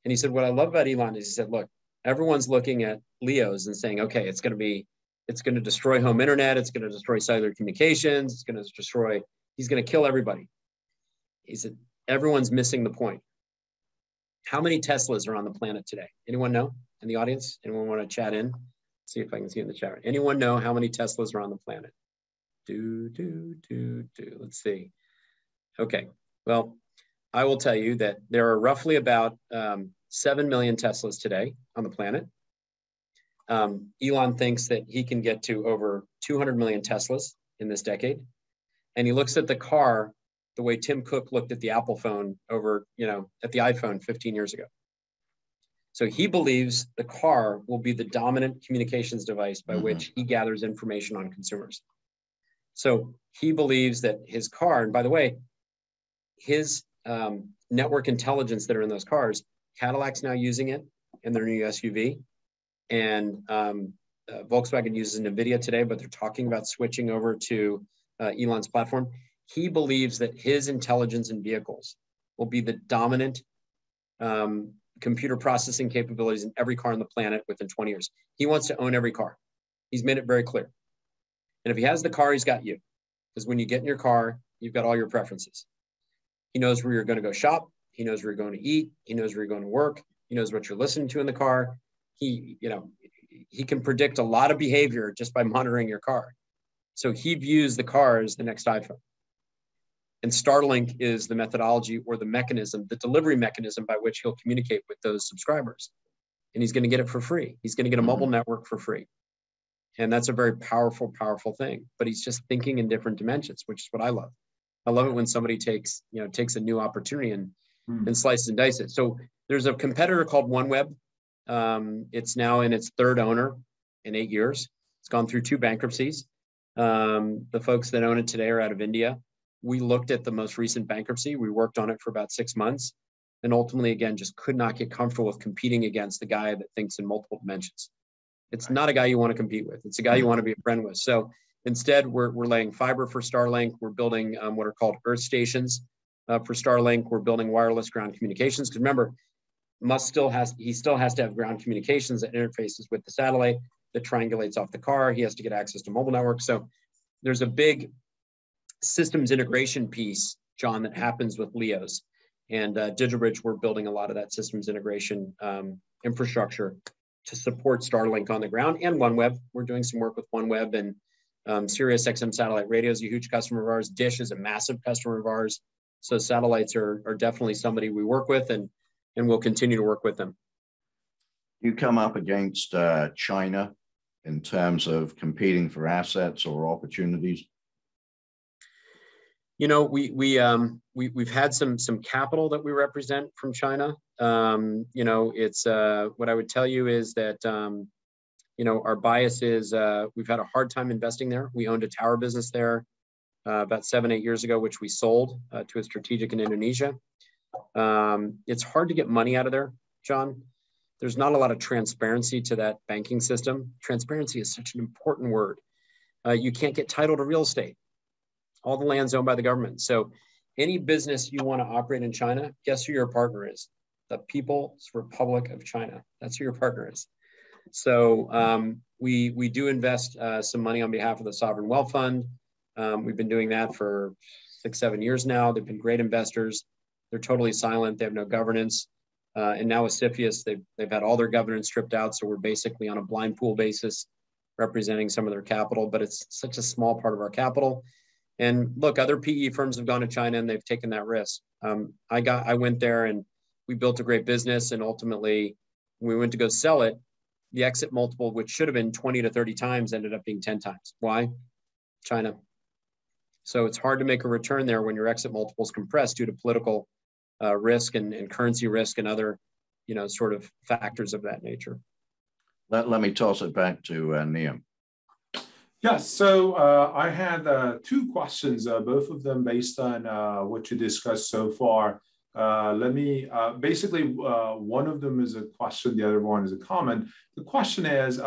B: And he said, what I love about Elon is he said, look, everyone's looking at Leos and saying, okay, it's going to be, it's going to destroy home internet. It's going to destroy cellular communications. It's going to destroy, he's going to kill everybody. He said, everyone's missing the point. How many Teslas are on the planet today? Anyone know in the audience? Anyone want to chat in? See if I can see in the chat. Anyone know how many Teslas are on the planet? Do, do, do, do. Let's see. Okay. Well, I will tell you that there are roughly about um, 7 million Teslas today on the planet. Um, Elon thinks that he can get to over 200 million Teslas in this decade. And he looks at the car the way Tim Cook looked at the Apple phone over, you know, at the iPhone 15 years ago. So he believes the car will be the dominant communications device by mm-hmm. which he gathers information on consumers. So he believes that his car, and by the way, his um, network intelligence that are in those cars. Cadillac's now using it in their new SUV, and um, uh, Volkswagen uses NVIDIA today, but they're talking about switching over to uh, Elon's platform. He believes that his intelligence in vehicles will be the dominant um, computer processing capabilities in every car on the planet within 20 years. He wants to own every car. He's made it very clear. And if he has the car, he's got you. Because when you get in your car, you've got all your preferences. He knows where you're going to go shop. He knows where you're going to eat. He knows where you're going to work. He knows what you're listening to in the car. He, you know, he can predict a lot of behavior just by monitoring your car. So he views the car as the next iPhone. And Starlink is the methodology or the mechanism, the delivery mechanism by which he'll communicate with those subscribers. And he's going to get it for free. He's going to get a mobile mm-hmm. network for free. And that's a very powerful, powerful thing. But he's just thinking in different dimensions, which is what I love. I love it when somebody takes, you know, takes a new opportunity and, mm. and slices and dice it. So there's a competitor called OneWeb. Um, it's now in its third owner in eight years. It's gone through two bankruptcies. Um, the folks that own it today are out of India. We looked at the most recent bankruptcy. We worked on it for about six months and ultimately, again, just could not get comfortable with competing against the guy that thinks in multiple dimensions. It's not a guy you want to compete with. It's a guy you want to be a friend with. So instead, we're, we're laying fiber for Starlink. We're building um, what are called earth stations uh, for Starlink. We're building wireless ground communications. Because remember, Musk still has he still has to have ground communications that interfaces with the satellite that triangulates off the car. He has to get access to mobile networks. So there's a big systems integration piece, John, that happens with LEOs. And uh, DigitalBridge, we're building a lot of that systems integration um, infrastructure to support Starlink on the ground and OneWeb. We're doing some work with OneWeb and um, Sirius XM satellite radio is a huge customer of ours. Dish is a massive customer of ours. So satellites are, are definitely somebody we work with and, and we'll continue to work with them.
A: You come up against uh, China in terms of competing for assets or opportunities?
B: You know, we we um, we we've had some some capital that we represent from China. Um, you know, it's uh, what I would tell you is that um, you know our bias is uh, we've had a hard time investing there. We owned a tower business there uh, about seven eight years ago, which we sold uh, to a strategic in Indonesia. Um, it's hard to get money out of there, John there's not a lot of transparency to that banking system. Transparency is such an important word. Uh, you can't get title to real estate. All the land's owned by the government. So any business you want to operate in China, guess who your partner is? The People's Republic of China. That's who your partner is. So um, we we do invest uh, some money on behalf of the Sovereign Wealth Fund. Um, we've been doing that for six, seven years now. They've been great investors. They're totally silent. They have no governance. Uh, and now with CFIUS, they've, they've had all their governance stripped out. So we're basically on a blind pool basis representing some of their capital, but it's such a small part of our capital. And look, other PE firms have gone to China and they've taken that risk. Um, I got, I went there and we built a great business. And ultimately, we went to go sell it, the exit multiple, which should have been 20 to 30 times, ended up being 10 times. Why? China. So it's hard to make a return there when your exit multiple is compressed due to political uh, risk and, and currency risk and other, you know, sort of factors of that nature.
A: Let, let me toss it back to uh, Niam.
C: Yes, so uh, I had uh, two questions, uh, both of them based on uh, what you discussed so far. Uh, let me uh, basically, one of them is a question, the other one is a comment. The question is,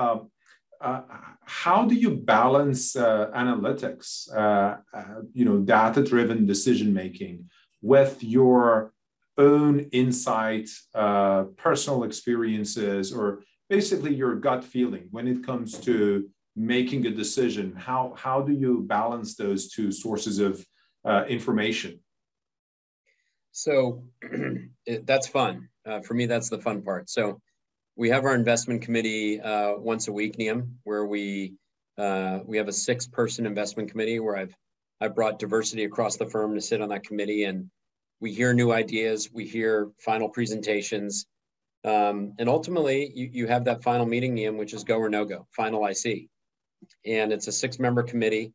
C: how do you balance analytics, you know, data-driven decision making with your own insight, personal experiences, or basically your gut feeling when it comes to making a decision? How, how do you balance those two sources of uh, information?
B: So that's fun. Uh, for me, that's the fun part. So we have our investment committee uh, once a week, Niam, where we uh, we have a six-person investment committee where I've I brought diversity across the firm to sit on that committee and we hear new ideas, we hear final presentations. Um, and ultimately, you, you have that final meeting, Niam, which is go or no go, final IC. And it's a six member committee.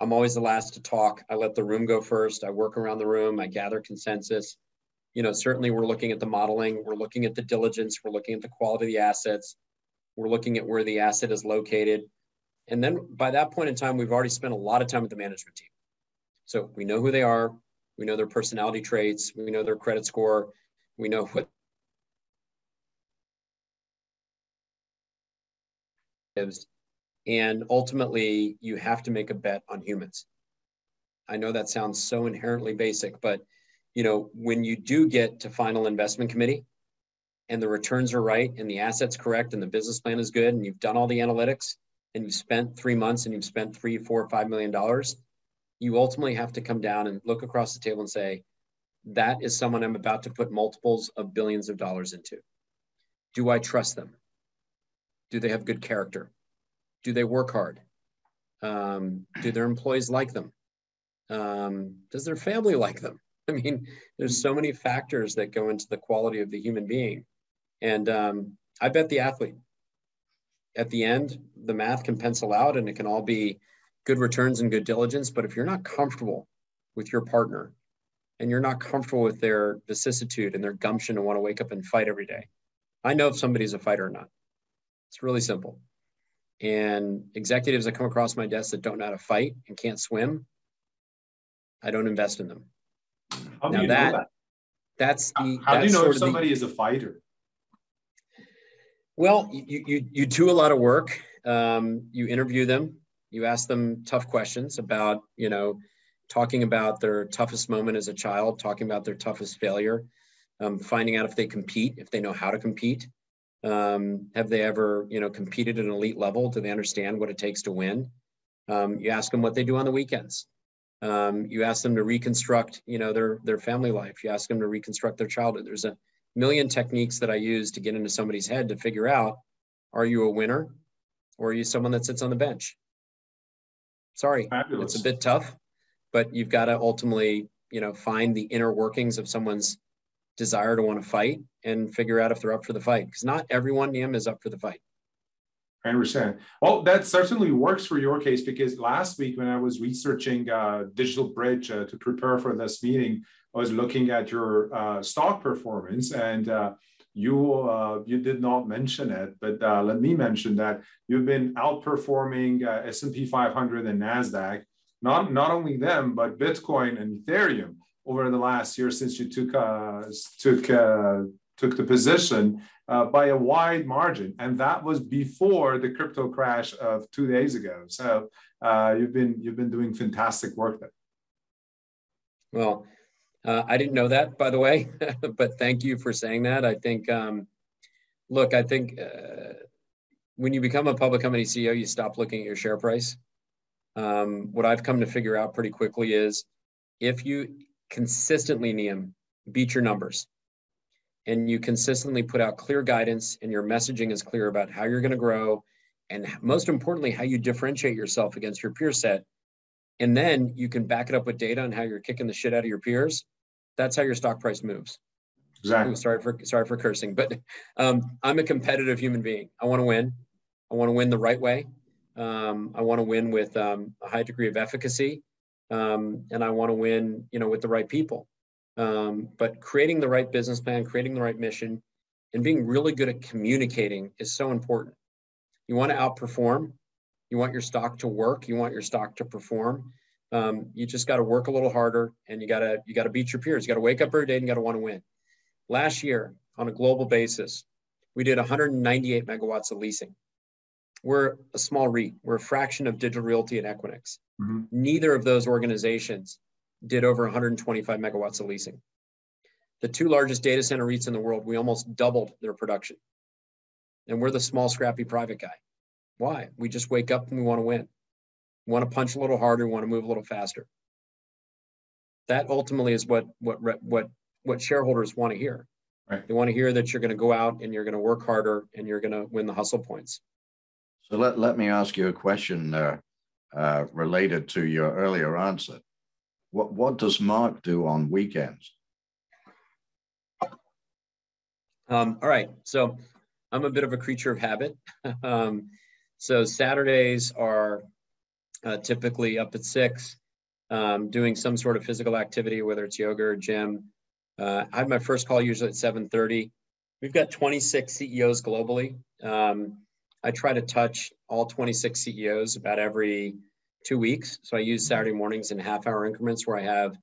B: I'm always the last to talk. I let the room go first. I work around the room. I gather consensus. You know, certainly we're looking at the modeling. We're looking at the diligence. We're looking at the quality of the assets. We're looking at where the asset is located. And then by that point in time, we've already spent a lot of time with the management team. So we know who they are. We know their personality traits. We know their credit score. We know what and ultimately you have to make a bet on humans. I know that sounds so inherently basic, but you know, when you do get to final investment committee and the returns are right and the assets correct and the business plan is good and you've done all the analytics and you've spent three months and you've spent three, four, five million dollars, you ultimately have to come down and look across the table and say, that is someone I'm about to put multiples of billions of dollars into. Do I trust them? Do they have good character? Do they work hard? Um, do their employees like them? Um, does their family like them? I mean, there's so many factors that go into the quality of the human being. And um, I bet the athlete at the end, the math can pencil out and it can all be good returns and good diligence. But if you're not comfortable with your partner and you're not comfortable with their vicissitude and their gumption to want to wake up and fight every day, I know if somebody's a fighter or not. It's really simple. And executives that come across my desk that don't know how to fight and can't swim, I don't invest in them.
C: How now that, that,
B: that's the
C: how
B: that's
C: do you know if somebody the, is a fighter?
B: Well, you, you, you do a lot of work. Um, you interview them. You ask them tough questions about, you know, talking about their toughest moment as a child, talking about their toughest failure, um, finding out if they compete, if they know how to compete. Um, have they ever, you know, competed at an elite level? Do they understand what it takes to win? Um, you ask them what they do on the weekends. Um, you ask them to reconstruct, you know, their their family life. You ask them to reconstruct their childhood. There's a million techniques that I use to get into somebody's head to figure out are you a winner or are you someone that sits on the bench? Sorry, Fabulous. it's a bit tough, but you've got to ultimately, you know, find the inner workings of someone's desire to want to fight and figure out if they're up for the fight. Because not everyone, Niam, is up for the fight.
C: I understand. Well, that certainly works for your case because last week when I was researching uh, Digital Bridge uh, to prepare for this meeting, I was looking at your uh, stock performance, and uh, you uh, you did not mention it, but uh, let me mention that you've been outperforming uh, S&P 500 and Nasdaq. Not not only them, but Bitcoin and Ethereum over the last year since you took uh, took took the position by a wide margin, and that was before the crypto crash of two days ago. So you've been you've been doing fantastic work there.
B: Well, uh, I didn't know that, by the way, but thank you for saying that. I think, um, look, I think uh, when you become a public company CEO, you stop looking at your share price. Um, what I've come to figure out pretty quickly is if you consistently, Niam, beat your numbers and you consistently put out clear guidance and your messaging is clear about how you're going to grow and most importantly, how you differentiate yourself against your peer set, and then you can back it up with data on how you're kicking the shit out of your peers. That's how your stock price moves.
C: Exactly.
B: Ooh, sorry for sorry for cursing, but um, I'm a competitive human being. I want to win. I want to win the right way. Um, I want to win with um, a high degree of efficacy, um, and I want to win, you know, with the right people. Um, but creating the right business plan, creating the right mission, and being really good at communicating is so important. You want to outperform, you want your stock to work. You want your stock to perform. Um, you just got to work a little harder, and you got to you got to beat your peers. You got to wake up every day and you got to want to win. Last year, on a global basis, we did 198 megawatts of leasing. We're a small REIT. We're a fraction of Digital Realty and Equinix. Mm-hmm. Neither of those organizations did over 125 megawatts of leasing. The two largest data center REITs in the world, we almost doubled their production. And we're the small, scrappy private guy. Why? We just wake up and we want to win. We want to punch a little harder, we want to move a little faster. That ultimately is what what what what shareholders want to hear. Right. They want to hear that you're going to go out and you're going to work harder and you're going to win the hustle points.
A: So let, let me ask you a question uh, uh, related to your earlier answer. What, what does Marc do on weekends?
B: Um, all right. So I'm a bit of a creature of habit. um, so Saturdays are uh, typically up at six, um, doing some sort of physical activity, whether it's yoga or gym. Uh, I have my first call usually at 7:30. We've got 26 CEOs globally. Um, I try to touch all 26 CEOs about every two weeks. So I use Saturday mornings in half hour increments where I have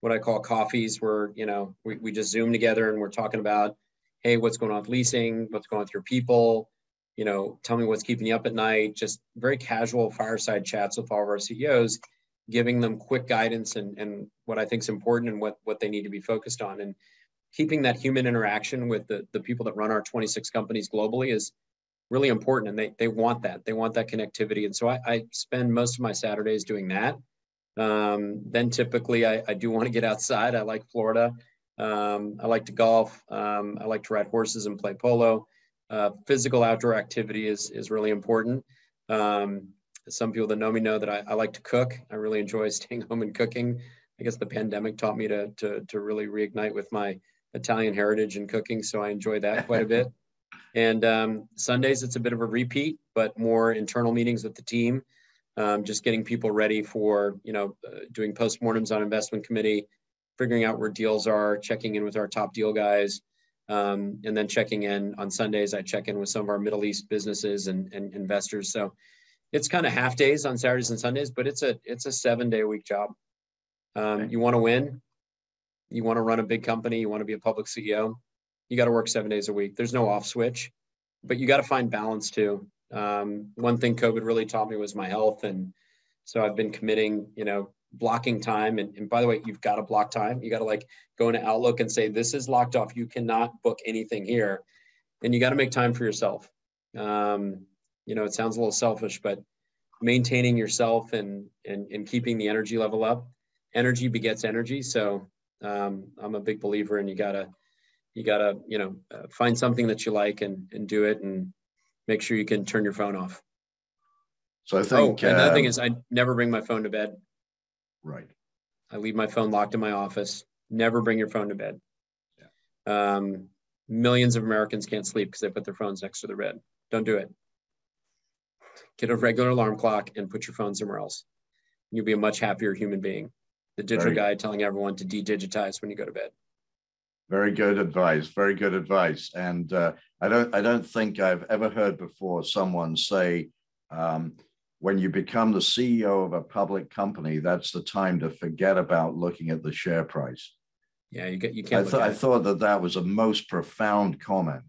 B: what I call coffees, where you know we, we just zoom together and we're talking about, hey, what's going on with leasing, what's going on with your people, you know, tell me what's keeping you up at night, just very casual fireside chats with all of our CEOs, giving them quick guidance and, and what I think is important and what, what they need to be focused on. And keeping that human interaction with the, the people that run our 26 companies globally is really important. And they, they want that. They want that connectivity. And so I, I spend most of my Saturdays doing that. Um, then typically I, I do want to get outside. I like Florida. Um, I like to golf. Um, I like to ride horses and play polo Uh, physical outdoor activity is is really important. Um, some people that know me know that I, I, like to cook. I really enjoy staying home and cooking. I guess the pandemic taught me to to to really reignite with my Italian heritage and cooking, so I enjoy that quite a bit. And um, Sundays, it's a bit of a repeat, but more internal meetings with the team, um, just getting people ready for, you know, uh, doing postmortems on investment committee, figuring out where deals are, checking in with our top deal guys, um, and then checking in on Sundays. I check in with some of our Middle East businesses and, and investors. So it's kind of half days on Saturdays and Sundays, but it's a it's a seven day a week job. Um, okay. You want to win, you want to run a big company, you want to be a public CEO you got to work seven days a week. There's no off switch, but you got to find balance too. Um, one thing COVID really taught me was my health. And so I've been committing, you know, blocking time. And, and by the way, you've got to block time. You got to like go into Outlook and say, this is locked off. You cannot book anything here. And you got to make time for yourself. Um, you know, it sounds a little selfish, but maintaining yourself and, and, and keeping the energy level up, energy begets energy. So um, I'm a big believer in you got to, you got to you know uh, find something that you like and and do it and make sure you can turn your phone off.
A: So i think
B: oh, another thing um, is i never bring my phone to bed.
A: Right.
B: I leave my phone locked in my office. Never bring your phone to bed. Yeah. um, millions of americans can't sleep because they put their phones next to their bed don't do it. Get a regular alarm clock and put your phone somewhere else. You'll be a much happier human being. The digital guy telling everyone to de-digitize when you go to bed
A: very good advice. Very good advice. And uh, I don't I don't think I've ever heard before someone say um, when you become the CEO of a public company, that's the time to forget about looking at the share price.
B: Yeah, you get you can't.
A: I, th- I thought that that was a most profound comment,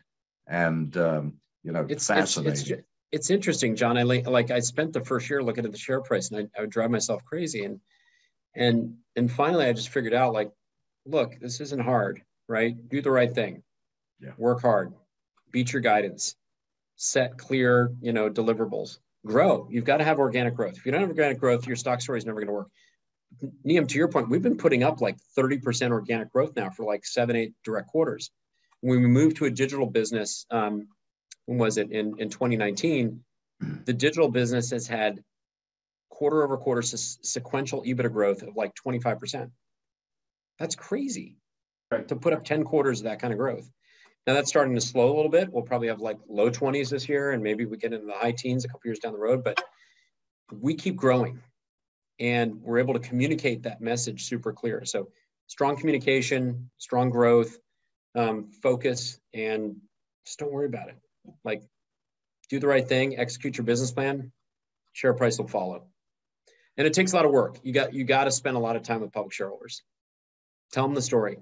A: and um, you know, it's fascinating.
B: It's, it's, it's, interesting, John. I like I spent the first year looking at the share price, and I, I would drive myself crazy, and and and finally, I just figured out like, look, this isn't hard right? Do the right thing.
A: Yeah.
B: Work hard. Beat your guidance. Set clear, you know, deliverables. Grow. You've got to have organic growth. If you don't have organic growth, your stock story is never going to work. Niam, to your point, we've been putting up like 30% organic growth now for like seven, eight direct quarters. When we moved to a digital business, um, when was it in, in 2019? The digital business has had quarter over quarter sequential EBITDA growth of like 25%. That's crazy right. to put up 10 quarters of that kind of growth. Now that's starting to slow a little bit. We'll probably have like low 20s this year, and maybe we get into the high teens a couple years down the road. But we keep growing, and we're able to communicate that message super clear. So strong communication, strong growth, um, focus, and just don't worry about it. Like do the right thing, execute your business plan, share price will follow. And it takes a lot of work. You got you got to spend a lot of time with public shareholders. Tell them the story.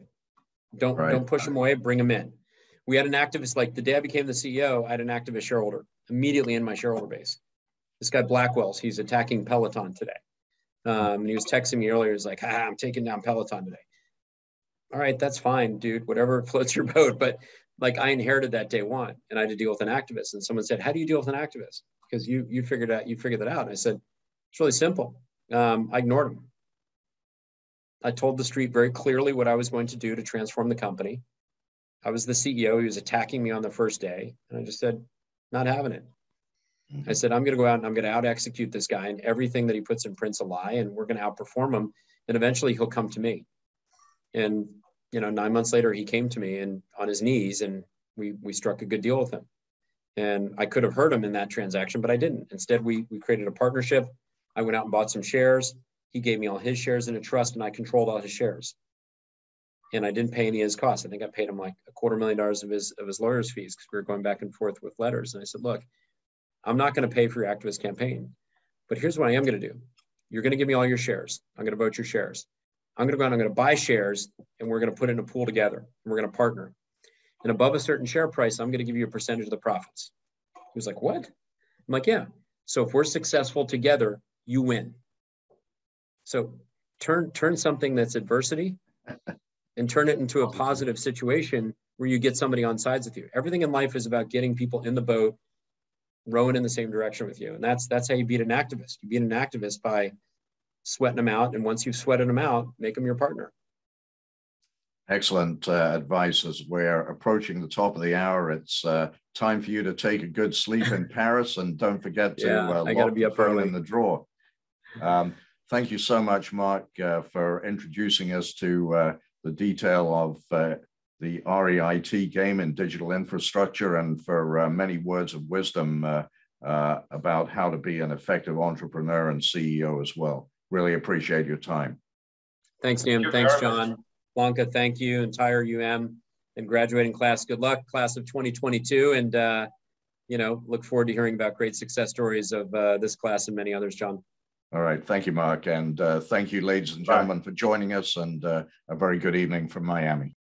B: Don't right. don't push them away. Bring them in. We had an activist like the day I became the CEO. I had an activist shareholder immediately in my shareholder base. This guy Blackwell's. He's attacking Peloton today. Um, and he was texting me earlier. He's like, ah, "I'm taking down Peloton today." All right, that's fine, dude. Whatever floats your boat. But like, I inherited that day one, and I had to deal with an activist. And someone said, "How do you deal with an activist?" Because you you figured out you figured that out. And I said, "It's really simple." Um, I ignored him. I told the street very clearly what I was going to do to transform the company. I was the CEO. He was attacking me on the first day. And I just said, not having it. Mm-hmm. I said, I'm going to go out and I'm going to out execute this guy and everything that he puts in print's a lie. And we're going to outperform him. And eventually he'll come to me. And, you know, nine months later, he came to me and on his knees and we, we struck a good deal with him. And I could have hurt him in that transaction, but I didn't. Instead, we, we created a partnership. I went out and bought some shares. He gave me all his shares in a trust and I controlled all his shares. And I didn't pay any of his costs. I think I paid him like a quarter million dollars of his of his lawyer's fees because we were going back and forth with letters. And I said, look, I'm not going to pay for your activist campaign, but here's what I am going to do. You're going to give me all your shares. I'm going to vote your shares. I'm going to go and I'm going to buy shares and we're going to put in a pool together and we're going to partner. And above a certain share price, I'm going to give you a percentage of the profits. He was like, what? I'm like, yeah. So if we're successful together, you win. So turn turn something that's adversity and turn it into a positive situation where you get somebody on sides with you. Everything in life is about getting people in the boat, rowing in the same direction with you. And that's that's how you beat an activist. You beat an activist by sweating them out. And once you've sweated them out, make them your partner.
A: excellent uh, advice as we're approaching the top of the hour. It's uh, time for you to take a good sleep in Paris, and don't forget to
B: yeah,
A: uh,
B: be
A: the
B: up
A: phone
B: early.
A: in the drawer. Um, thank you so much, Marc, uh, for introducing us to uh, the detail of uh, the REIT game in digital infrastructure and for uh, many words of wisdom uh, uh, about how to be an effective entrepreneur and CEO as well. Really appreciate your time.
B: Thanks,
C: Thank
B: Thanks. John. Blanca, thank you. Entire UM and graduating class. Good luck, class of 2022. And, uh, you know, look forward to hearing about great success stories of uh, this class and many others, John.
A: All right. Thank you, Marc. And uh, thank you, ladies and gentlemen, for joining us and uh, a very good evening from Miami.